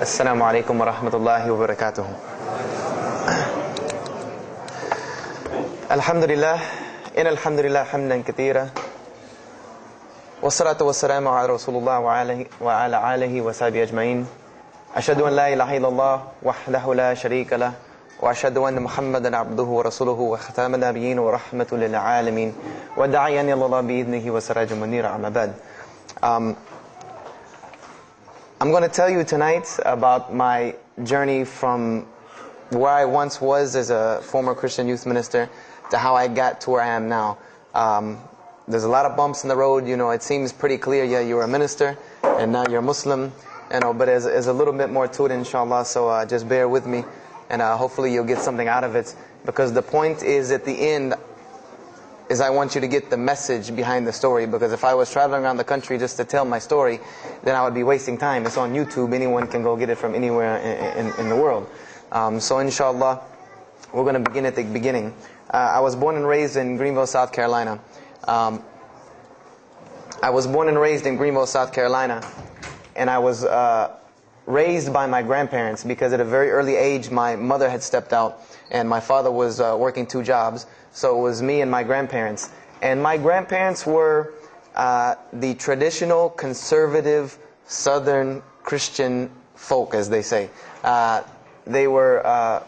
السلام عليكم ورحمة الله وبركاته. الحمد لله إن الحمد لله حمدا كثيرا والصلاة والسلام على رسول الله وعلى آله وصحبه أجمعين. أشهد أن لا إله إلا الله وحده لا شريك له وأشهد أن محمدا عبده ورسوله وختام النبيين ورحمة للعالمين وداعيا إلى الله بإذنه وسراج منيرا. أما بعد I'm going to tell you tonight about my journey from where I once was as a former Christian youth minister to how I got to where I am now. Um, there's a lot of bumps in the road. You know, it seems pretty clear. Yeah, you're a minister, and now you're a Muslim. You know, but there's, there's a little bit more to it, inshallah. So uh, just bear with me, and uh, hopefully you'll get something out of it. Because the point is, at the end, is I want you to get the message behind the story. Because if I was traveling around the country just to tell my story, then I would be wasting time. It's on YouTube. Anyone can go get it from anywhere in, in, in the world. Um, so inshallah, we're going to begin at the beginning. Uh, I was born and raised in Greenville, South Carolina. Um, I was born and raised in Greenville, South Carolina, and I was uh, raised by my grandparents because at a very early age, my mother had stepped out, and my father was uh, working two jobs. So it was me and my grandparents. And my grandparents were uh, the traditional, conservative, Southern Christian folk, as they say. Uh, they were uh,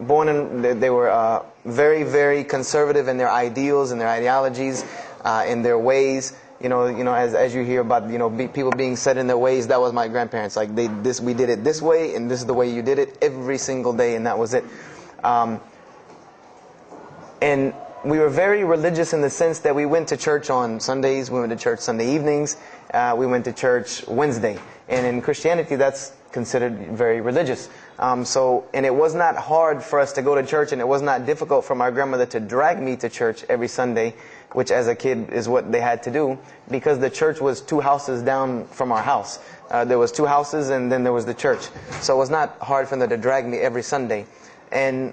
born in, they- were uh, very, very conservative in their ideals and their ideologies, uh, in their ways. You know, you know, as, as you hear about, you know, be, people being set in their ways, that was my grandparents. Like they, this, we did it this way, and this is the way you did it every single day, and that was it. Um, and we were very religious in the sense that we went to church on Sundays, we went to church Sunday evenings, uh, we went to church Wednesday. And in Christianity, that's considered very religious. Um, so, and it was not hard for us to go to church, and it was not difficult for my grandmother to drag me to church every Sunday, which as a kid is what they had to do, because the church was two houses down from our house. Uh, there was two houses, and then there was the church. So it was not hard for them to drag me every Sunday. And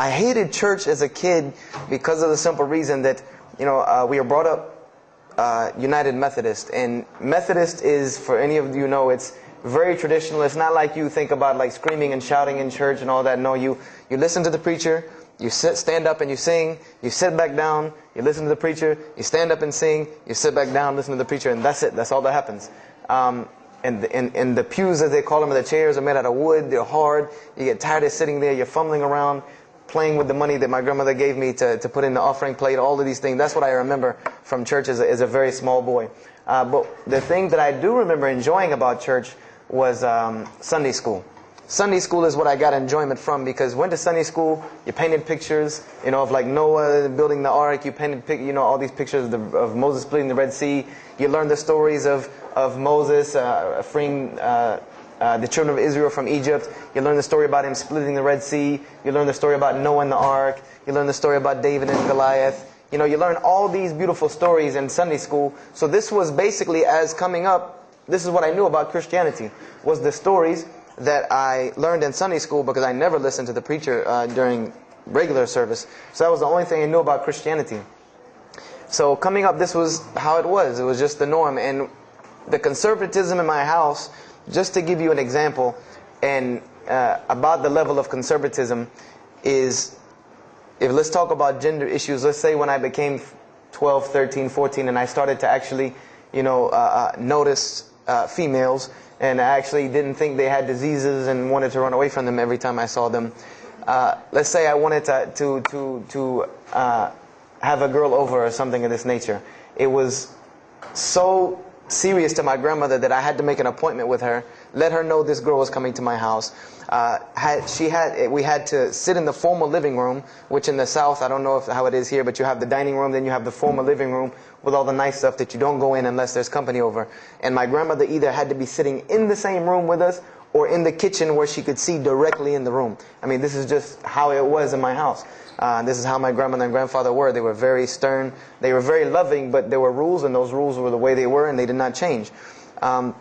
I hated church as a kid because of the simple reason that, you know, uh, we were brought up uh, United Methodist. And Methodist is, for any of you know, it's very traditional. It's not like you think about like screaming and shouting in church and all that. No, you, you listen to the preacher, you sit, stand up and you sing, you sit back down, you listen to the preacher, you stand up and sing, you sit back down, listen to the preacher, and that's it. That's all that happens. Um, and, and, and the pews, as they call them, the chairs are made out of wood. They're hard. You get tired of sitting there. You're fumbling around, playing with the money that my grandmother gave me to, to put in the offering plate, all of these things. That's what I remember from church as a, as a very small boy. Uh, but the thing that I do remember enjoying about church was um, Sunday school. Sunday school is what I got enjoyment from because went to Sunday school, you painted pictures, you know, of like Noah building the ark, you painted, you know, all these pictures of, the, of Moses splitting the Red Sea. You learned the stories of, of Moses uh, freeing uh, uh, the children of Israel from Egypt. You learn the story about him splitting the Red Sea. You learn the story about Noah and the ark. You learn the story about David and Goliath. You know, you learn all these beautiful stories in Sunday school. So this was basically as coming up, this is what I knew about Christianity, was the stories that I learned in Sunday school because I never listened to the preacher uh, during regular service. So that was the only thing I knew about Christianity. So coming up, this was how it was. It was just the norm. And the conservatism in my house, just to give you an example, and uh, about the level of conservatism, is if let's talk about gender issues. Let's say when I became 12, 13, 14, and I started to actually, you know, uh, uh, notice uh, females, and I actually didn't think they had diseases and wanted to run away from them every time I saw them. Uh, let's say I wanted to to to to uh, have a girl over or something of this nature. It was so serious to my grandmother that I had to make an appointment with her, let her know this girl was coming to my house. Uh, had, she had, we had to sit in the formal living room, which in the South, I don't know if, how it is here, but you have the dining room, then you have the formal living room with all the nice stuff that you don't go in unless there's company over. And my grandmother either had to be sitting in the same room with us or in the kitchen where she could see directly in the room. I mean, this is just how it was in my house. Uh, this is how my grandmother and grandfather were. They were very stern. They were very loving, but there were rules, and those rules were the way they were, and they did not change. Um,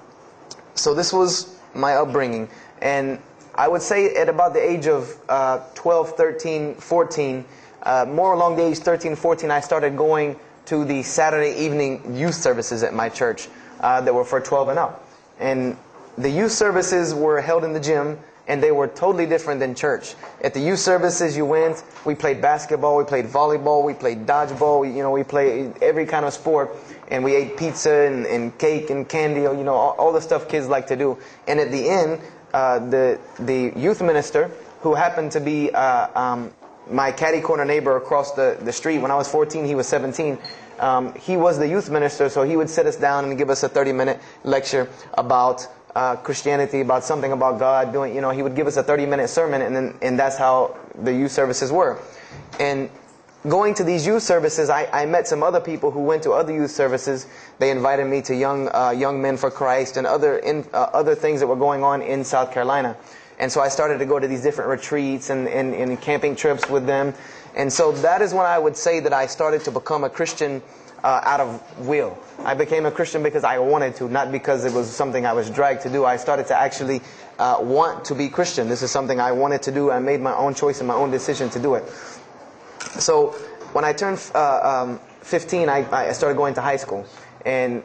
so this was my upbringing. And I would say at about the age of uh, 12, 13, 14, uh, more along the age 13, 14, I started going to the Saturday evening youth services at my church uh, that were for 12 and up. And the youth services were held in the gym and they were totally different than church. At the youth services, you went, we played basketball, we played volleyball, we played dodgeball, we, you know, we played every kind of sport, and we ate pizza and, and cake and candy, you know, all, all, the stuff kids like to do. And at the end, uh, the, the youth minister, who happened to be uh, um, my caddy corner neighbor across the, the street, when I was 14, he was 17, um, he was the youth minister, so he would sit us down and give us a 30 minute lecture about uh, Christianity, about something about God, doing, you know, he would give us a 30 minute sermon, and, then, and that's how the youth services were. And going to these youth services, I, I met some other people who went to other youth services. They invited me to Young, uh, young Men for Christ and other, in, uh, other things that were going on in South Carolina. And so I started to go to these different retreats and, and, and camping trips with them. And so that is when I would say that I started to become a Christian uh, out of will. I became a Christian because I wanted to, not because it was something I was dragged to do. I started to actually uh, want to be Christian. This is something I wanted to do. I made my own choice and my own decision to do it. So when I turned uh, um, 15, I, I started going to high school. And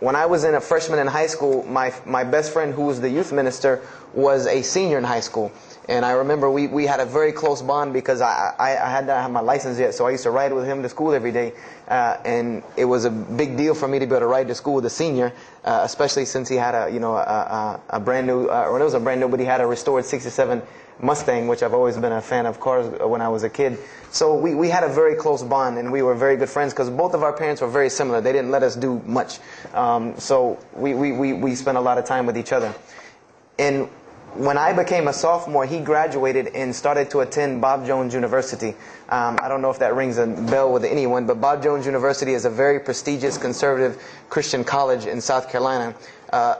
when I was in a freshman in high school, my, my best friend, who was the youth minister, was a senior in high school. And I remember we, we had a very close bond because I, I, I had not have my license yet, so I used to ride with him to school every day. Uh, and it was a big deal for me to be able to ride to school with a senior, uh, especially since he had a you know a, a, a brand new, uh, or it was a brand new, but he had a restored '67 Mustang, which I've always been a fan of cars when I was a kid. So we, we had a very close bond, and we were very good friends because both of our parents were very similar. They didn't let us do much, um, so we, we, we, we spent a lot of time with each other. And when I became a sophomore, he graduated and started to attend Bob Jones University. Um, I don't know if that rings a bell with anyone, but Bob Jones University is a very prestigious conservative Christian college in South Carolina. Uh,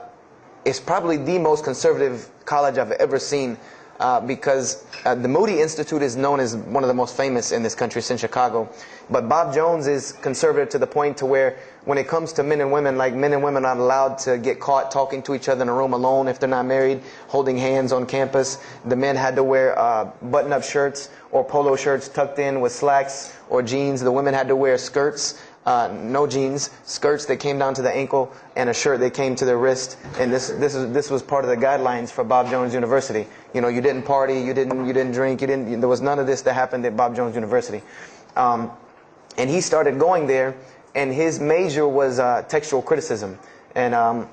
it's probably the most conservative college I've ever seen uh, because uh, the Moody Institute is known as one of the most famous in this country, since Chicago. But Bob Jones is conservative to the point to where when it comes to men and women, like men and women are not allowed to get caught talking to each other in a room alone if they're not married, holding hands on campus. The men had to wear uh, button-up shirts or polo shirts tucked in with slacks or jeans. The women had to wear skirts uh, no jeans, skirts that came down to the ankle, and a shirt that came to the wrist. And this this is this was part of the guidelines for Bob Jones University. You know, you didn't party, you didn't you didn't drink, you didn't. There was none of this that happened at Bob Jones University. Um, and he started going there, and his major was uh, textual criticism. And um,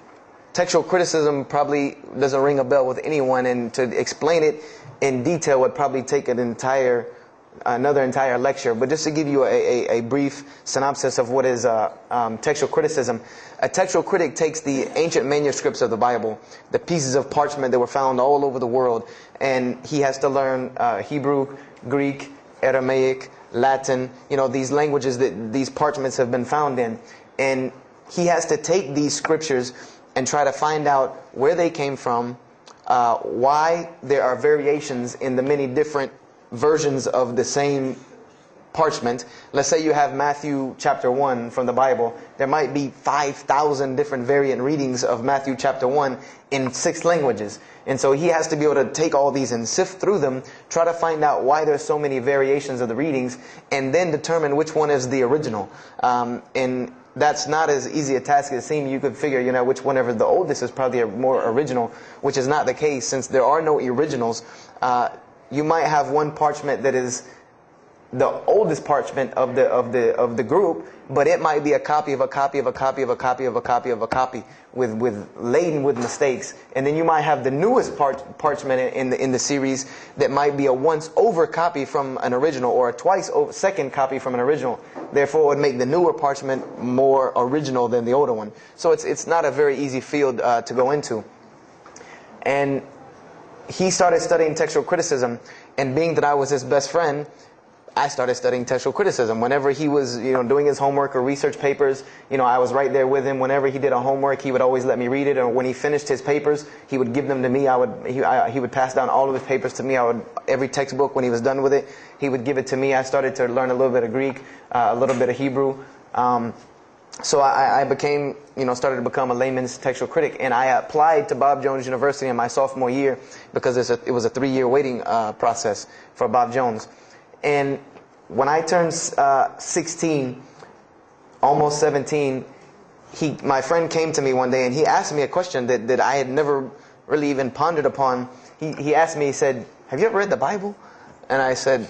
textual criticism probably doesn't ring a bell with anyone, and to explain it in detail would probably take an entire another entire lecture, but just to give you a, a, a brief synopsis of what is uh, um, textual criticism. A textual critic takes the ancient manuscripts of the Bible, the pieces of parchment that were found all over the world, and he has to learn uh, Hebrew, Greek, Aramaic, Latin, you know, these languages that these parchments have been found in. And he has to take these scriptures and try to find out where they came from, uh, why there are variations in the many different versions of the same parchment. Let's say you have Matthew chapter 1 from the Bible. There might be 5,000 different variant readings of Matthew chapter 1 in six languages. And so he has to be able to take all these and sift through them, try to find out why there's so many variations of the readings, and then determine which one is the original. Um, and that's not as easy a task as it seems. You could figure, you know, which whenever the oldest is probably a more original, which is not the case since there are no originals. Uh, you might have one parchment that is the oldest parchment of the of the of the group, but it might be a copy of a copy of a copy of a copy of a copy of a copy with with laden with mistakes. And then you might have the newest part, parchment in the in the series that might be a once over copy from an original or a twice over, second copy from an original. Therefore, it would make the newer parchment more original than the older one. So it's it's not a very easy field uh, to go into. And he started studying textual criticism, and being that I was his best friend, I started studying textual criticism. Whenever he was, you know, doing his homework or research papers, you know, I was right there with him. Whenever he did a homework, he would always let me read it. Or when he finished his papers, he would give them to me. I would, he, I, he would pass down all of his papers to me. I would, every textbook, when he was done with it, he would give it to me. I started to learn a little bit of Greek, uh, a little bit of Hebrew. Um, so I, I, became, you know, started to become a layman's textual critic, and I applied to Bob Jones University in my sophomore year because a, it was a three-year waiting uh, process for Bob Jones. And when I turned uh, 16, almost 17, he, my friend came to me one day and he asked me a question that, that I had never really even pondered upon. He, he asked me, he said, Have you ever read the Bible? And I said,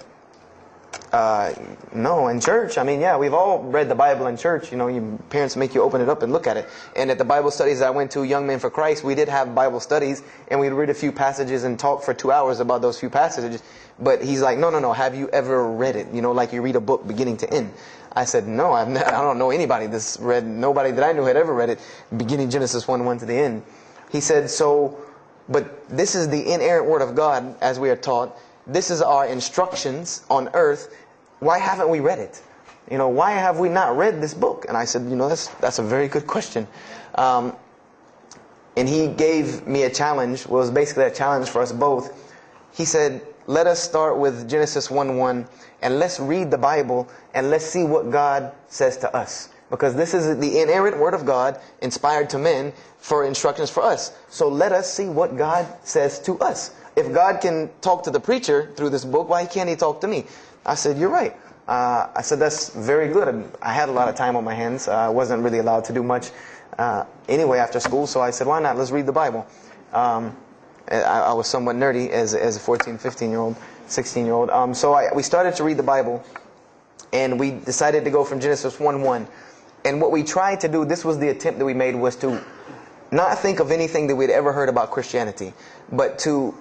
uh, no, in church. I mean, yeah, we've all read the Bible in church. You know, your parents make you open it up and look at it. And at the Bible studies I went to, Young Men for Christ, we did have Bible studies, and we'd read a few passages and talk for two hours about those few passages. But he's like, no, no, no. Have you ever read it? You know, like you read a book beginning to end. I said, no, I've I don't know anybody that's read. Nobody that I knew had ever read it, beginning Genesis one one to the end. He said, so, but this is the inerrant word of God, as we are taught. This is our instructions on earth why haven't we read it? You know, why have we not read this book? And I said, you know, that's, that's a very good question. Um, and he gave me a challenge, well, it was basically a challenge for us both. He said, let us start with Genesis 1 1 and let's read the Bible and let's see what God says to us. Because this is the inerrant Word of God, inspired to men, for instructions for us. So let us see what God says to us. If God can talk to the preacher through this book, why can't He talk to me? I said, You're right. Uh, I said, That's very good. I had a lot of time on my hands. Uh, I wasn't really allowed to do much uh, anyway after school, so I said, Why not? Let's read the Bible. Um, I, I, was somewhat nerdy as, as a 14, 15 year old, 16 year old. Um, so I, we started to read the Bible, and we decided to go from Genesis 1 1. And what we tried to do, this was the attempt that we made, was to not think of anything that we'd ever heard about Christianity, but to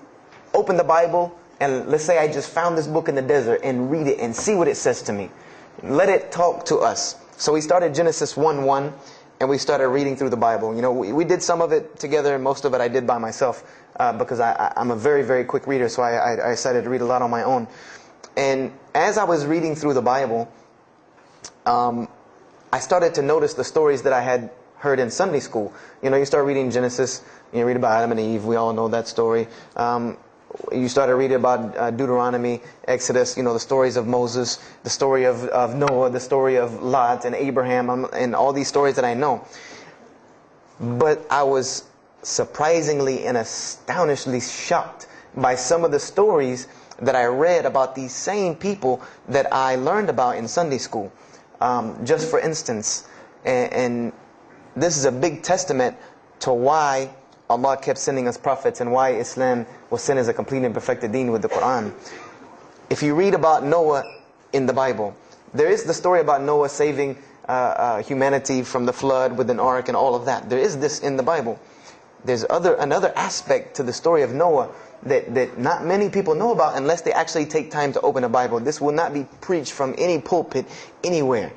open the Bible and let's say I just found this book in the desert and read it and see what it says to me. Let it talk to us. So we started Genesis 1 1 and we started reading through the Bible. You know, we, we did some of it together and most of it I did by myself uh, because I, am a very, very quick reader, so I, I, I, decided to read a lot on my own. And as I was reading through the Bible, um, I started to notice the stories that I had heard in Sunday school. You know, you start reading Genesis, you read about Adam and Eve, we all know that story. Um, you started reading about uh, Deuteronomy, Exodus, you know, the stories of Moses, the story of, of Noah, the story of Lot and Abraham, um, and all these stories that I know. But I was surprisingly and astonishingly shocked by some of the stories that I read about these same people that I learned about in Sunday school. Um, just for instance, and, and this is a big testament to why Allah kept sending us prophets and why Islam was sent as a complete and perfected deen with the Quran. If you read about Noah in the Bible, there is the story about Noah saving uh, uh, humanity from the flood with an ark and all of that. There is this in the Bible. There's other another aspect to the story of Noah that, that not many people know about unless they actually take time to open a Bible. This will not be preached from any pulpit anywhere.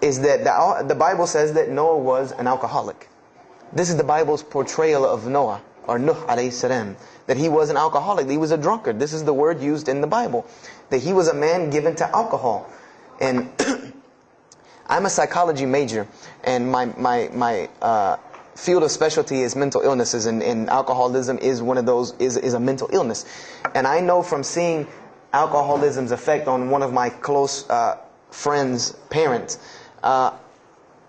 Is that the, the Bible says that Noah was an alcoholic. This is the Bible's portrayal of Noah, or Nuh alayhi salam, that he was an alcoholic, he was a drunkard. This is the word used in the Bible, that he was a man given to alcohol. And I'm a psychology major, and my, my, my uh, field of specialty is mental illnesses, and, and alcoholism is one of those, is, is a mental illness. And I know from seeing alcoholism's effect on one of my close uh, friends' parents, uh,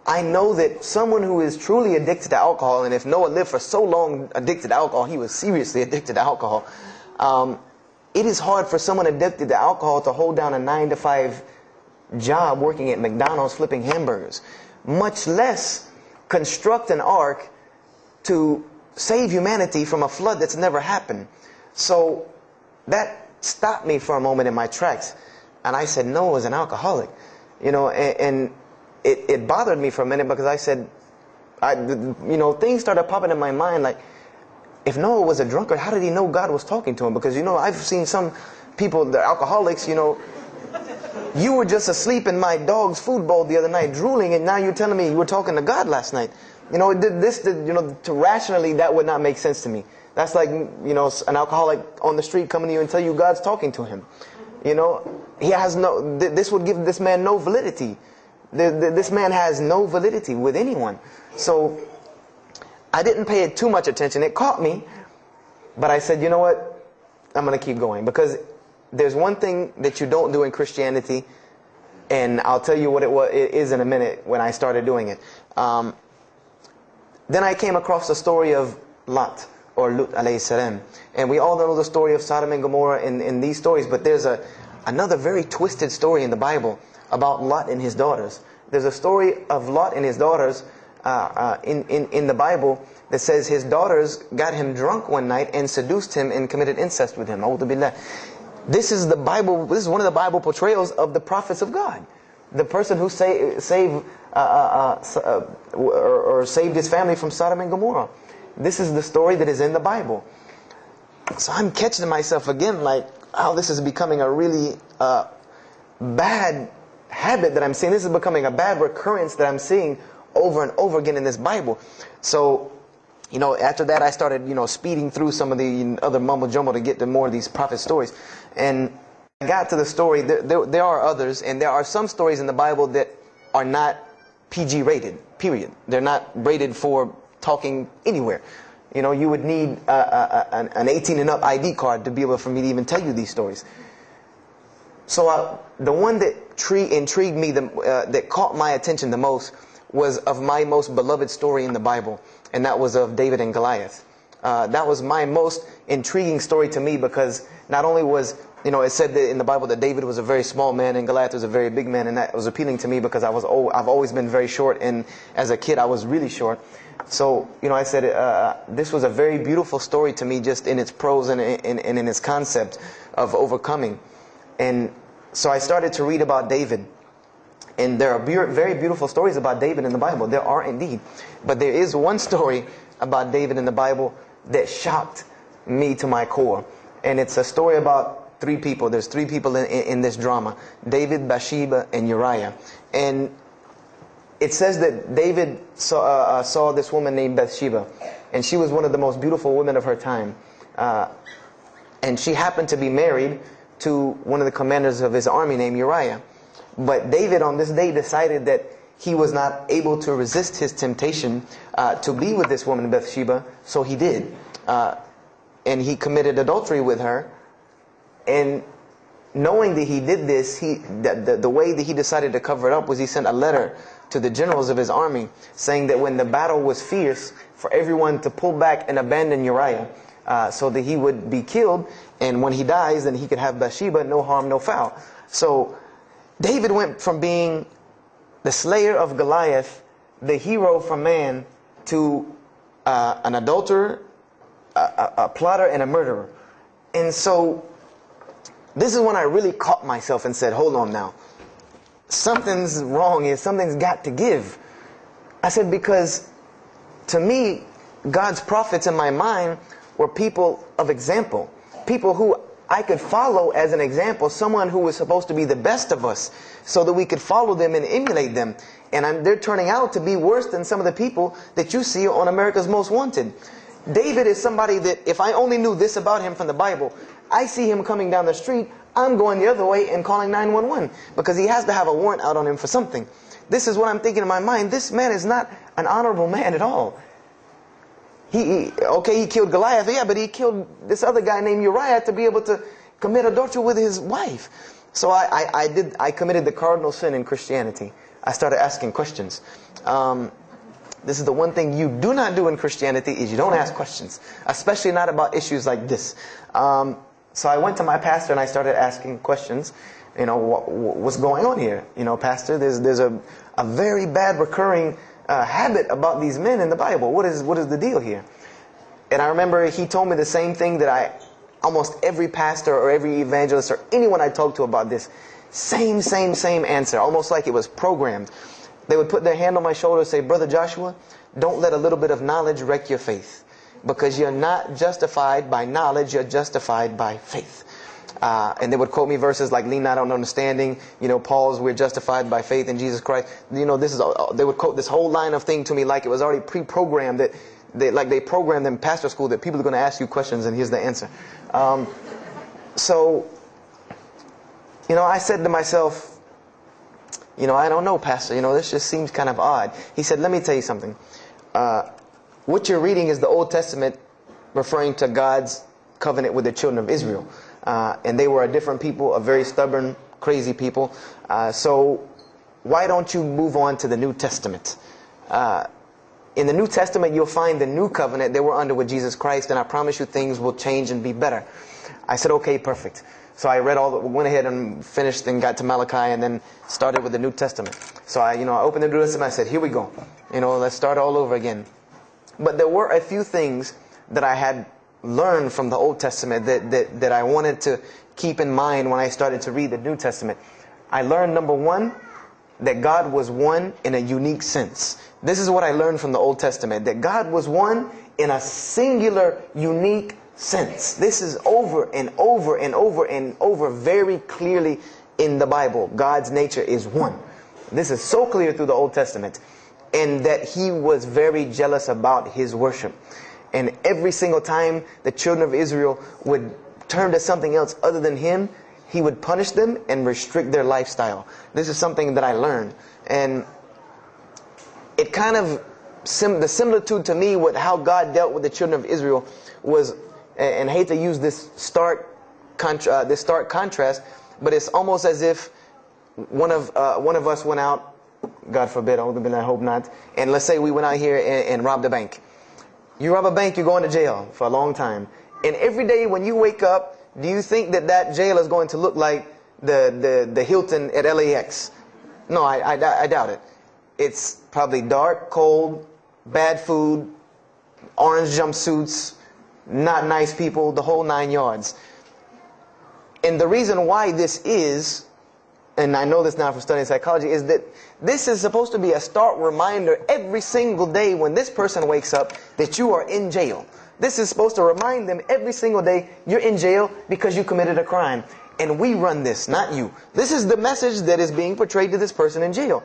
I know that someone who is truly addicted to alcohol, and if Noah lived for so long addicted to alcohol, he was seriously addicted to alcohol. Um, it is hard for someone addicted to alcohol to hold down a nine to five job working at McDonald's flipping hamburgers, much less construct an ark to save humanity from a flood that's never happened. So that stopped me for a moment in my tracks. And I said, Noah was an alcoholic. You know, and, and it, it bothered me for a minute because I said, I, you know, things started popping in my mind like, if Noah was a drunkard, how did he know God was talking to him? Because, you know, I've seen some people, they're alcoholics, you know, you were just asleep in my dog's food bowl the other night, drooling, and now you're telling me you were talking to God last night. You know, this, you know, to rationally, that would not make sense to me. That's like, you know, an alcoholic on the street coming to you and tell you God's talking to him. You know, he has no, this would give this man no validity. This man has no validity with anyone. So I didn't pay it too much attention. It caught me, but I said, you know what? I'm going to keep going because there's one thing that you don't do in Christianity, and I'll tell you what it, was, it is in a minute when I started doing it. Um, then I came across the story of Lot or Lut alayhi salam. And we all know the story of Sodom and Gomorrah in, in these stories, but there's a, another very twisted story in the Bible about Lot and his daughters. There's a story of Lot and his daughters uh, uh, in, in, in the Bible that says his daughters got him drunk one night and seduced him and committed incest with him. This is the Bible, this is one of the Bible portrayals of the prophets of God. The person who say, saved, uh, uh, uh, uh, or, or saved his family from Sodom and Gomorrah. This is the story that is in the Bible. So I'm catching myself again like, oh, this is becoming a really bad habit that I'm seeing. This is becoming a bad recurrence that I'm seeing over and over again in this Bible. So, you know, after that, I started, you know, speeding through some of the other mumbo jumbo to get to more of these prophet stories. And I got to the story, there, there, there are others, and there are some stories in the Bible that are not PG rated, period. They're not rated for talking anywhere. You know, you would need uh, uh, uh, a, a, an 18 and up ID card to be able for me to even tell you these stories. So uh, the one that intrigued me, the, uh, that caught my attention the most, was of my most beloved story in the Bible, and that was of David and Goliath. Uh, that was my most intriguing story to me because not only was you know, it said in the Bible that David was a very small man and Goliath was a very big man, and that was appealing to me because I was I've always been very short, and as a kid I was really short. So, you know, I said uh, this was a very beautiful story to me, just in its prose and, and, and in its concept of overcoming. And so I started to read about David. And there are very beautiful stories about David in the Bible. There are indeed. But there is one story about David in the Bible that shocked me to my core. And it's a story about three people. There's three people in, in, in this drama David, Bathsheba, and Uriah. And it says that David saw, uh, uh, saw this woman named Bathsheba, and she was one of the most beautiful women of her time. Uh, and she happened to be married to one of the commanders of his army named Uriah. But David on this day decided that he was not able to resist his temptation uh, to be with this woman Bathsheba, so he did. Uh, and he committed adultery with her and knowing that he did this, he, the, the, the, way that he decided to cover it up was he sent a letter to the generals of his army saying that when the battle was fierce, for everyone to pull back and abandon Uriah uh, so that he would be killed. And when he dies, then he could have Bathsheba, no harm, no foul. So David went from being the slayer of Goliath, the hero from man, to uh, an adulterer, a, a, a plotter, and a murderer. And so this is when I really caught myself and said, hold on now. Something's wrong here. Something's got to give. I said, because to me, God's prophets in my mind were people of example. People who I could follow as an example. Someone who was supposed to be the best of us so that we could follow them and emulate them. And I'm, they're turning out to be worse than some of the people that you see on America's Most Wanted. David is somebody that if I only knew this about him from the Bible, I see him coming down the street, I'm going the other way and calling 911 because he has to have a warrant out on him for something. This is what I'm thinking in my mind. This man is not an honorable man at all. He, okay, he killed Goliath, yeah, but he killed this other guy named Uriah to be able to commit adultery with his wife. So I, I, I did, I committed the cardinal sin in Christianity. I started asking questions. Um, this is the one thing you do not do in Christianity is you don't ask questions, especially not about issues like this. Um, so I went to my pastor and I started asking questions. You know, what, what's going on here? You know, pastor, there's, there's a, a very bad recurring uh, habit about these men in the Bible. What is, what is the deal here? And I remember he told me the same thing that I, almost every pastor or every evangelist or anyone I talked to about this, same, same, same answer, almost like it was programmed. They would put their hand on my shoulder and say, Brother Joshua, don't let a little bit of knowledge wreck your faith because you're not justified by knowledge, you're justified by faith. Uh, and they would quote me verses like lean not on understanding, you know, Paul's we're justified by faith in Jesus Christ. You know, this is, they would quote this whole line of thing to me like it was already pre-programmed that, they, like they programmed in pastor school that people are going to ask you questions and here's the answer. Um, so, you know, I said to myself, you know, I don't know, pastor, you know, this just seems kind of odd. He said, let me tell you something. Uh, what you're reading is the Old Testament referring to God's covenant with the children of Israel. Uh, and they were a different people, a very stubborn, crazy people. Uh, so why don't you move on to the New Testament? Uh, in the New Testament, you'll find the new covenant they were under with Jesus Christ, and I promise you things will change and be better. I said, okay, perfect. So I read all, the, went ahead and finished and got to Malachi and then started with the New Testament. So I, you know, I opened the New Testament. I said, here we go. You know, let's start all over again. But there were a few things that I had learned from the Old Testament that, that, that I wanted to keep in mind when I started to read the New Testament. I learned number one, that God was one in a unique sense. This is what I learned from the Old Testament, that God was one in a singular, unique sense. This is over and over and over and over very clearly in the Bible. God's nature is one. This is so clear through the Old Testament. And that he was very jealous about his worship. And every single time the children of Israel would turn to something else other than him, he would punish them and restrict their lifestyle. This is something that I learned. And it kind of, sim- the similitude to me with how God dealt with the children of Israel was, and I hate to use this stark, contra- uh, this stark contrast, but it's almost as if one of, uh, one of us went out, God forbid, I hope not, and let's say we went out here and, and robbed a bank. You rob a bank, you're going to jail for a long time. And every day when you wake up, do you think that that jail is going to look like the, the, the Hilton at LAX? No, I, I, I doubt it. It's probably dark, cold, bad food, orange jumpsuits, not nice people, the whole nine yards. And the reason why this is, and I know this now from studying psychology, is that this is supposed to be a stark reminder every single day when this person wakes up that you are in jail. This is supposed to remind them every single day you're in jail because you committed a crime. And we run this, not you. This is the message that is being portrayed to this person in jail.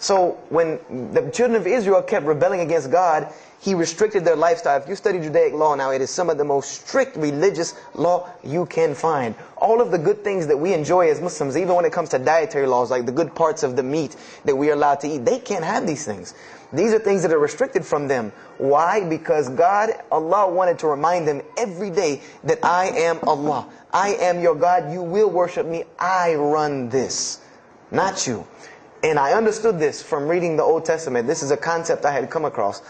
So when the children of Israel kept rebelling against God, he restricted their lifestyle. If you study Judaic law now, it is some of the most strict religious law you can find. All of the good things that we enjoy as Muslims, even when it comes to dietary laws, like the good parts of the meat that we are allowed to eat, they can't have these things. These are things that are restricted from them. Why? Because God, Allah wanted to remind them every day that I am Allah. I am your God. You will worship me. I run this, not you. And I understood this from reading the Old Testament. This is a concept I had come across.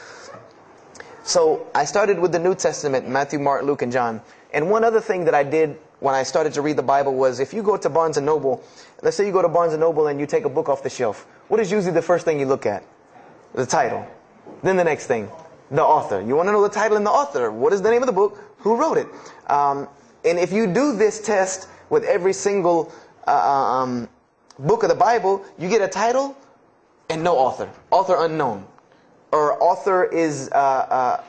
So I started with the New Testament, Matthew, Mark, Luke, and John. And one other thing that I did when I started to read the Bible was if you go to Barnes and Noble, let's say you go to Barnes and Noble and you take a book off the shelf, what is usually the first thing you look at? The title. Then the next thing, the author. You want to know the title and the author. What is the name of the book? Who wrote it? Um, and if you do this test with every single uh, uh, um, book of the Bible, you get a title and no author. Author unknown. Or author is uh, uh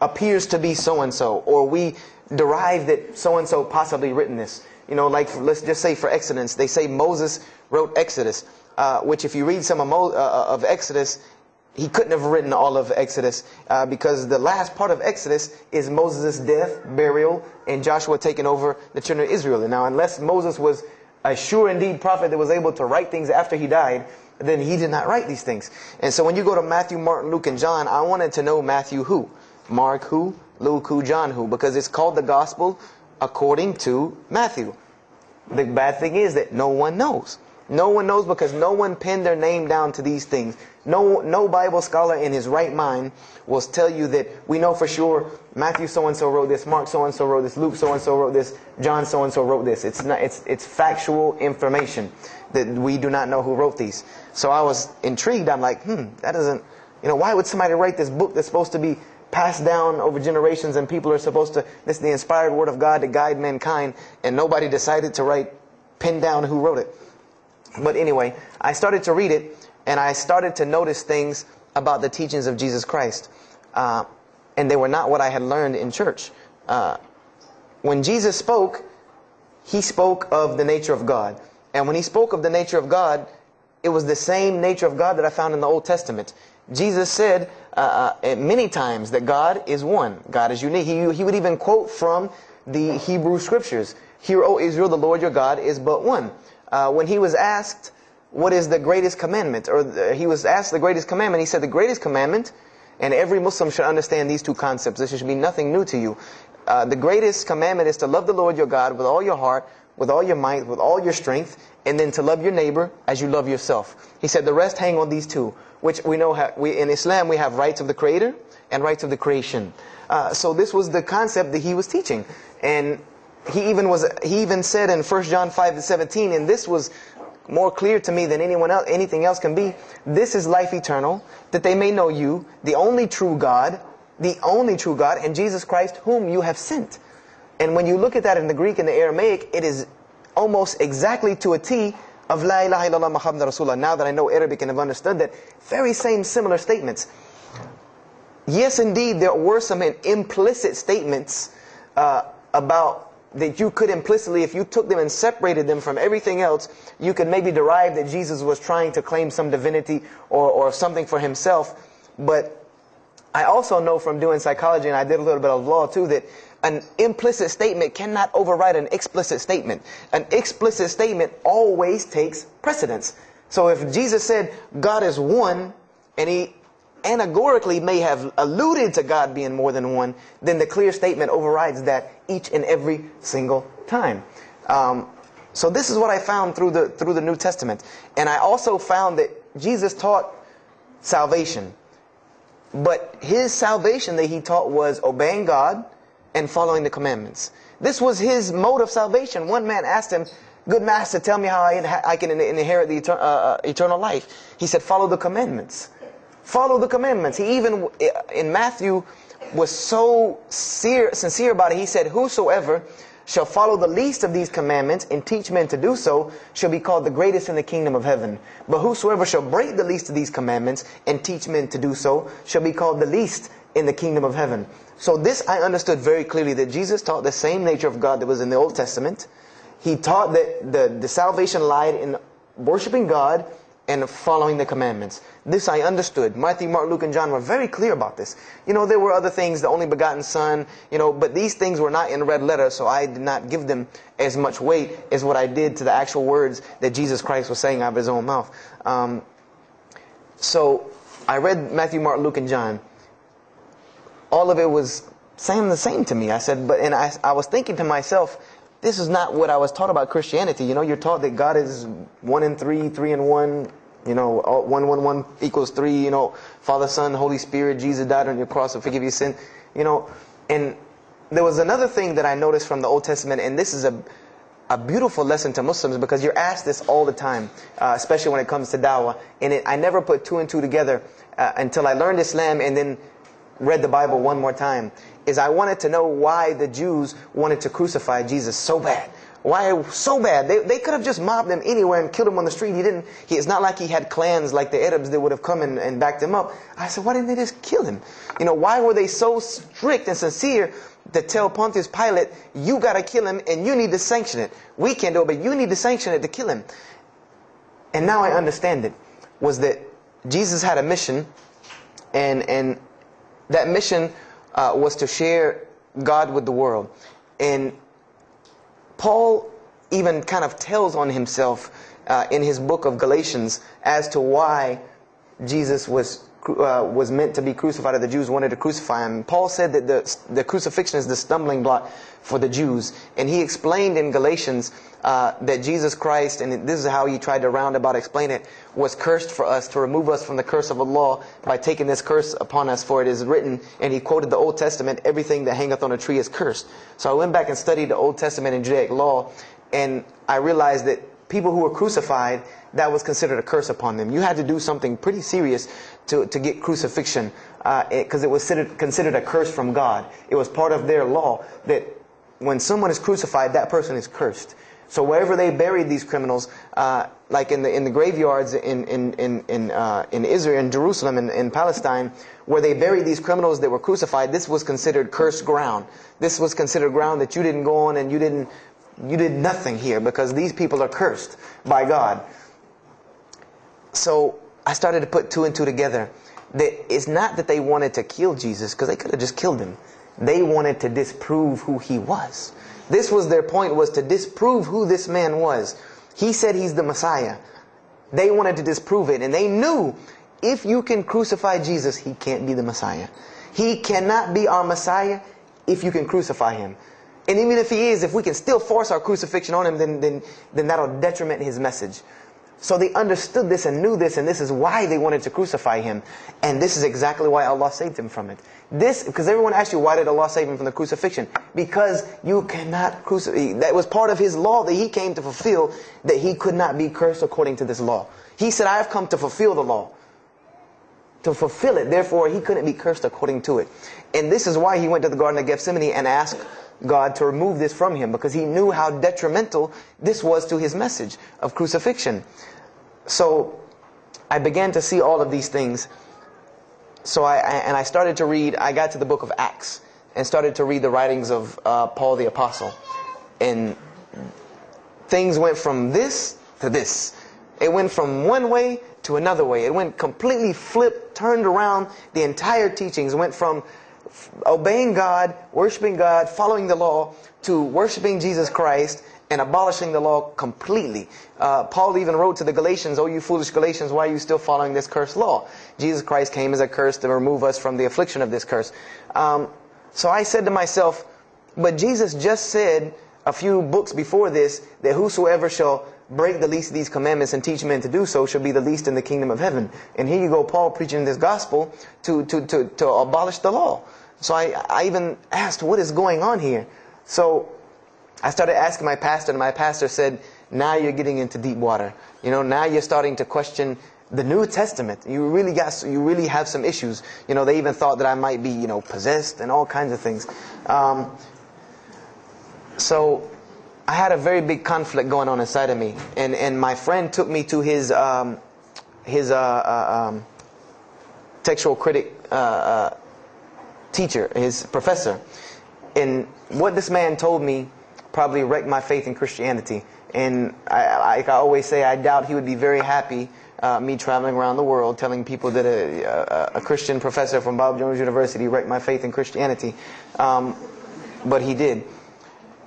appears to be so and so. Or we derive that so and so possibly written this. You know, like let's just say for Exodus, they say Moses wrote Exodus, uh, which if you read some of, Mo- uh, of Exodus, he couldn't have written all of Exodus uh, because the last part of Exodus is Moses' death, burial, and Joshua taking over the children of Israel. And now, unless Moses was a sure indeed prophet that was able to write things after he died, then he did not write these things. And so when you go to Matthew, Mark, Luke, and John, I wanted to know Matthew who, Mark who, Luke who, John who, because it's called the gospel according to Matthew. The bad thing is that no one knows. No one knows because no one pinned their name down to these things. No, no Bible scholar in his right mind will tell you that we know for sure Matthew so and so wrote this, Mark so and so wrote this, Luke so and so wrote this, John so and so wrote this. It's not. It's it's factual information that we do not know who wrote these. So I was intrigued. I'm like, hmm, that doesn't. You know, why would somebody write this book that's supposed to be passed down over generations and people are supposed to? This is the inspired word of God to guide mankind, and nobody decided to write, pin down who wrote it. But anyway, I started to read it and I started to notice things about the teachings of Jesus Christ. Uh, and they were not what I had learned in church. Uh, when Jesus spoke, he spoke of the nature of God. And when he spoke of the nature of God, it was the same nature of God that I found in the Old Testament. Jesus said uh, uh many times that God is one. God is unique. He, he would even quote from the Hebrew scriptures. Hear, O Israel, the Lord your God is but one. Uh, when he was asked what is the greatest commandment? Or the, he was asked the greatest commandment. He said the greatest commandment, and every Muslim should understand these two concepts. This should be nothing new to you. Uh, the greatest commandment is to love the Lord your God with all your heart, with all your might, with all your strength, and then to love your neighbor as you love yourself. He said the rest hang on these two, which we know we, in Islam we have rights of the Creator and rights of the creation. Uh, so this was the concept that he was teaching, and he even was he even said in 1 John 5 and 17, and this was more clear to me than anyone else anything else can be. This is life eternal, that they may know you, the only true God, the only true God, and Jesus Christ, whom you have sent. And when you look at that in the Greek and the Aramaic, it is almost exactly to a T of La ilaha illallah Muhammad Rasulullah. Now that I know Arabic and have understood that, very same similar statements. Yes, indeed, there were some implicit statements uh, about that you could implicitly, if you took them and separated them from everything else, you could maybe derive that Jesus was trying to claim some divinity or, or something for himself. But I also know from doing psychology, and I did a little bit of law too, that an implicit statement cannot override an explicit statement. An explicit statement always takes precedence. So if Jesus said God is one, and he anagorically may have alluded to God being more than one, then the clear statement overrides that each and every single time. Um, so this is what I found through the through the New Testament, and I also found that Jesus taught salvation, but his salvation that he taught was obeying God and following the commandments. This was his mode of salvation. One man asked him, "Good master, tell me how I, I can inherit the etern- uh, uh, eternal life." He said, "Follow the commandments." Follow the commandments. He even, in Matthew, was so sincere about it. He said, Whosoever shall follow the least of these commandments and teach men to do so shall be called the greatest in the kingdom of heaven. But whosoever shall break the least of these commandments and teach men to do so shall be called the least in the kingdom of heaven. So this I understood very clearly that Jesus taught the same nature of God that was in the Old Testament. He taught that the, the salvation lied in worshiping God and following the commandments. This I understood. Matthew, Mark, Luke, and John were very clear about this. You know, there were other things, the only begotten Son, you know, but these things were not in red letter, so I did not give them as much weight as what I did to the actual words that Jesus Christ was saying out of his own mouth. Um, so I read Matthew, Mark, Luke, and John. All of it was saying the same to me. I said, but, and I, I was thinking to myself, this is not what I was taught about Christianity. You know, you're taught that God is one in three, three in one, you know, one, one, one equals three, you know, Father, Son, Holy Spirit, Jesus died on your cross to forgive your sin, you know, and there was another thing that I noticed from the Old Testament, and this is a, a beautiful lesson to Muslims because you're asked this all the time, uh, especially when it comes to dawah. And it, I never put two and two together uh, until I learned Islam and then read the Bible one more time. Is I wanted to know why the Jews wanted to crucify Jesus so bad. Why so bad? They, they could have just mobbed him anywhere and killed him on the street. He didn't. He, it's not like he had clans like the Arabs that would have come and, and backed him up. I said, why didn't they just kill him? You know, why were they so strict and sincere to tell Pontius Pilate, you got to kill him and you need to sanction it. We can't do it, but you need to sanction it to kill him. And now I understand it. Was that Jesus had a mission, and and that mission uh, was to share God with the world. And Paul even kind of tells on himself uh, in his book of Galatians as to why Jesus was uh, was meant to be crucified, or the Jews wanted to crucify him. Paul said that the, the crucifixion is the stumbling block for the Jews. And he explained in Galatians uh, that Jesus Christ, and this is how he tried to roundabout explain it, was cursed for us to remove us from the curse of Allah by taking this curse upon us, for it is written, and he quoted the Old Testament, everything that hangeth on a tree is cursed. So I went back and studied the Old Testament and Judaic law, and I realized that people who were crucified, that was considered a curse upon them. You had to do something pretty serious to, to get crucifixion because uh, it, it, was considered, considered a curse from God. It was part of their law that when someone is crucified, that person is cursed. So wherever they buried these criminals, uh, like in the in the graveyards in in in in, uh, in Israel, in Jerusalem, in, in Palestine, where they buried these criminals that were crucified, this was considered cursed ground. This was considered ground that you didn't go on and you didn't you did nothing here because these people are cursed by God. So I started to put two and two together. That it's not that they wanted to kill Jesus because they could have just killed him. They wanted to disprove who he was. This was their point was to disprove who this man was. He said he's the Messiah. They wanted to disprove it and they knew if you can crucify Jesus, he can't be the Messiah. He cannot be our Messiah if you can crucify him. And even if he is, if we can still force our crucifixion on him, then, then, then that'll detriment his message. So they understood this and knew this, and this is why they wanted to crucify him. And this is exactly why Allah saved him from it. This, because everyone asks you, why did Allah save him from the crucifixion? Because you cannot crucify. That was part of his law that he came to fulfill, that he could not be cursed according to this law. He said, I have come to fulfill the law. To fulfill it. Therefore, he couldn't be cursed according to it. And this is why he went to the Garden of Gethsemane and asked God to remove this from him, because he knew how detrimental this was to his message of crucifixion. So I began to see all of these things. So I, and I started to read, I got to the book of Acts and started to read the writings of uh, Paul the Apostle. And things went from this to this. It went from one way to another way. It went completely flipped, turned around. The entire teachings went from obeying God, worshiping God, following the law, to worshiping Jesus Christ and abolishing the law completely. Uh, Paul even wrote to the Galatians, Oh, you foolish Galatians, why are you still following this cursed law? Jesus Christ came as a curse to remove us from the affliction of this curse. Um, so I said to myself, but Jesus just said a few books before this that whosoever shall break the least of these commandments and teach men to do so shall be the least in the kingdom of heaven. And here you go, Paul preaching this gospel to, to, to, to abolish the law. So I, I even asked, what is going on here? So I started asking my pastor, and my pastor said, now you're getting into deep water. You know, now you're starting to question the New Testament. You really got, you really have some issues. You know, they even thought that I might be, you know, possessed and all kinds of things. Um, so I had a very big conflict going on inside of me, and and my friend took me to his um, his uh, uh, um, textual critic uh, uh teacher, his professor, and what this man told me probably wrecked my faith in Christianity. And I, like I always say, I doubt he would be very happy uh, me traveling around the world telling people that a, a, a, Christian professor from Bob Jones University wrecked my faith in Christianity. Um, but he did.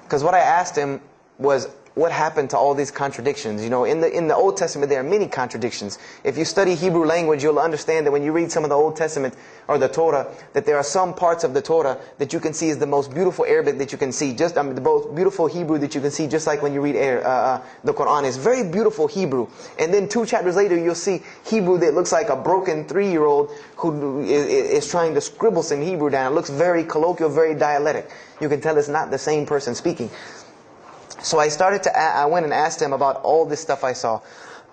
Because what I asked him was, what happened to all these contradictions? You know, in the in the Old Testament there are many contradictions. If you study Hebrew language, you'll understand that when you read some of the Old Testament or the Torah, that there are some parts of the Torah that you can see is the most beautiful Arabic that you can see, just I mean, the most beautiful Hebrew that you can see, just like when you read uh, uh, the Quran. It's very beautiful Hebrew, and then two chapters later, you'll see Hebrew that looks like a broken three-year-old who is, is trying to scribble some Hebrew down. It looks very colloquial, very dialectic. You can tell it's not the same person speaking. So I started to, I went and asked him about all this stuff I saw.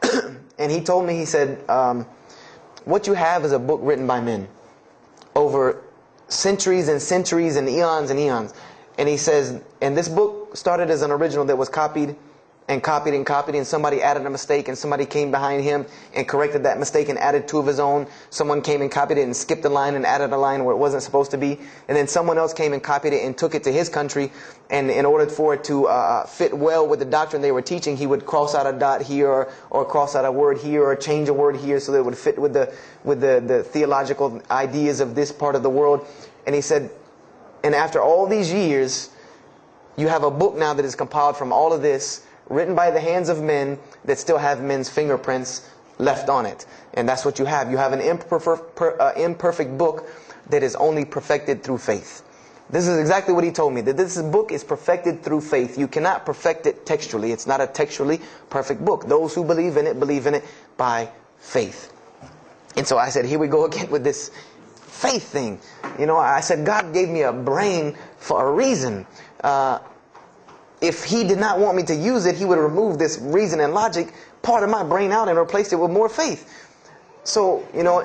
and he told me, he said, um, what you have is a book written by men over centuries and centuries and eons and eons. And he says, and this book started as an original that was copied and copied and copied and somebody added a mistake and somebody came behind him and corrected that mistake and added two of his own. Someone came and copied it and skipped a line and added a line where it wasn't supposed to be. And then someone else came and copied it and took it to his country. And in order for it to uh, uh, fit well with the doctrine they were teaching, he would cross out a dot here or, or cross out a word here or change a word here so that it would fit with the, with the, the theological ideas of this part of the world. And he said, and after all these years, you have a book now that is compiled from all of this written by the hands of men that still have men's fingerprints left on it. And that's what you have. You have an imperfect, uh, imperfect book that is only perfected through faith. This is exactly what he told me, that this book is perfected through faith. You cannot perfect it textually. It's not a textually perfect book. Those who believe in it, believe in it by faith. And so I said, here we go again with this faith thing. You know, I said, God gave me a brain for a reason. Uh, if he did not want me to use it, he would remove this reason and logic part of my brain out and replace it with more faith. So, you know,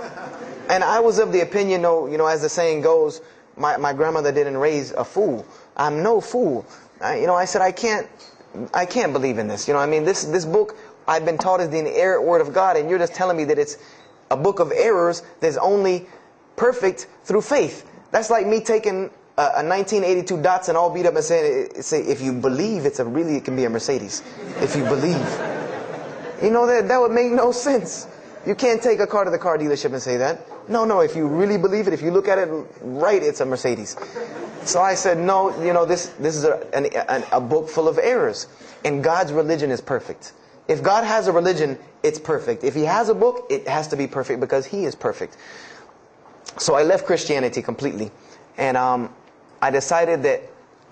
and I was of the opinion, though, you know, as the saying goes, my, my grandmother didn't raise a fool. I'm no fool. I, you know, I said, I can't, I can't believe in this. You know, I mean, this, this book I've been taught is the inerrant word of God, and you're just telling me that it's a book of errors that's only perfect through faith. That's like me taking a, 1982 Datsun all beat up and saying, say, if you believe it's a really, it can be a Mercedes. If you believe. You know, that, that would make no sense. You can't take a car to the car dealership and say that. No, no, if you really believe it, if you look at it right, it's a Mercedes. So I said, no, you know, this, this is a, an, a book full of errors. And God's religion is perfect. If God has a religion, it's perfect. If He has a book, it has to be perfect because He is perfect. So I left Christianity completely. And um, I decided that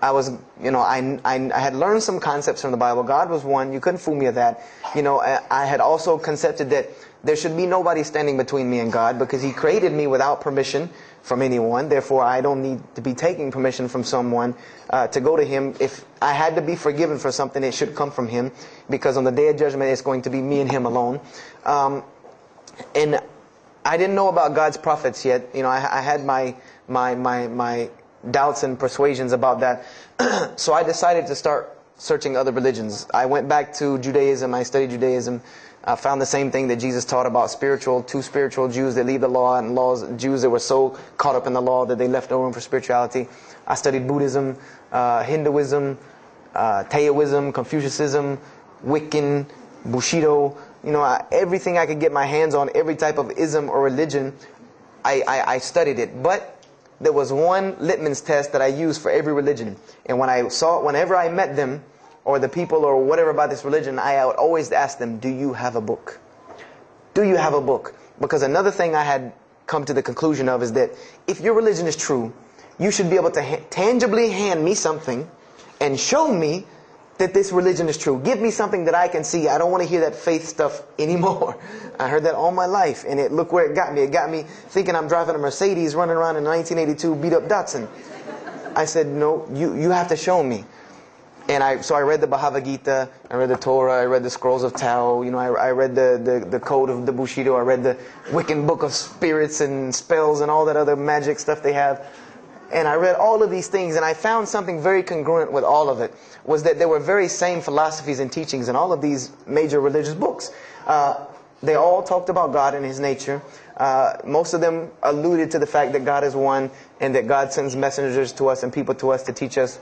I was, you know, I, I, I, had learned some concepts from the Bible. God was one. You couldn't fool me of that. You know, I, I had also concepted that there should be nobody standing between me and God because He created me without permission from anyone. Therefore, I don't need to be taking permission from someone uh, to go to Him. If I had to be forgiven for something, it should come from Him because on the day of judgment, it's going to be me and Him alone. Um, and I didn't know about God's prophets yet. You know, I, I had my, my, my, my doubts and persuasions about that. so I decided to start searching other religions. I went back to Judaism. I studied Judaism. I found the same thing that Jesus taught about spiritual, two spiritual Jews that leave the law and laws, Jews that were so caught up in the law that they left no room for spirituality. I studied Buddhism, uh, Hinduism, uh, Taoism, Confucianism, Wiccan, Bushido, you know, I, everything I could get my hands on, every type of ism or religion, I, I, I studied it. But there was one litmus test that I used for every religion. And when I saw, whenever I met them, or the people or whatever about this religion, I would always ask them, do you have a book? Do you have a book? Because another thing I had come to the conclusion of is that if your religion is true, you should be able to ha- tangibly hand me something and show me that this religion is true. Give me something that I can see. I don't want to hear that faith stuff anymore. I heard that all my life, and it look where it got me. It got me thinking I'm driving a Mercedes, running around in 1982 beat up Datsun. I said, no, you you have to show me. And I, so I read the Bhagavad Gita, I read the Torah, I read the Scrolls of Tao, you know, I, I read the, the, the Code of the Bushido, I read the Wiccan Book of Spirits and Spells and all that other magic stuff they have. And I read all of these things and I found something very congruent with all of it, was that there were very same philosophies and teachings in all of these major religious books. Uh, they all talked about God and His nature. Uh, most of them alluded to the fact that God is one and that God sends messengers to us and people to us to teach us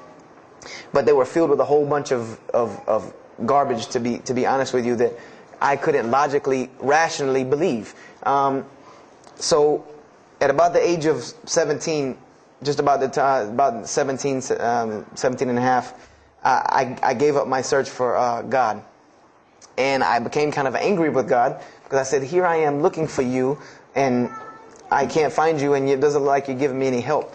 but they were filled with a whole bunch of, of, of garbage, to be, to be honest with you, that I couldn't logically, rationally believe. Um, so at about the age of 17, just about the time, about 17, um, 17 and a half, I, I gave up my search for uh, God. And I became kind of angry with God because I said, Here I am looking for you, and I can't find you, and it doesn't look like you're giving me any help.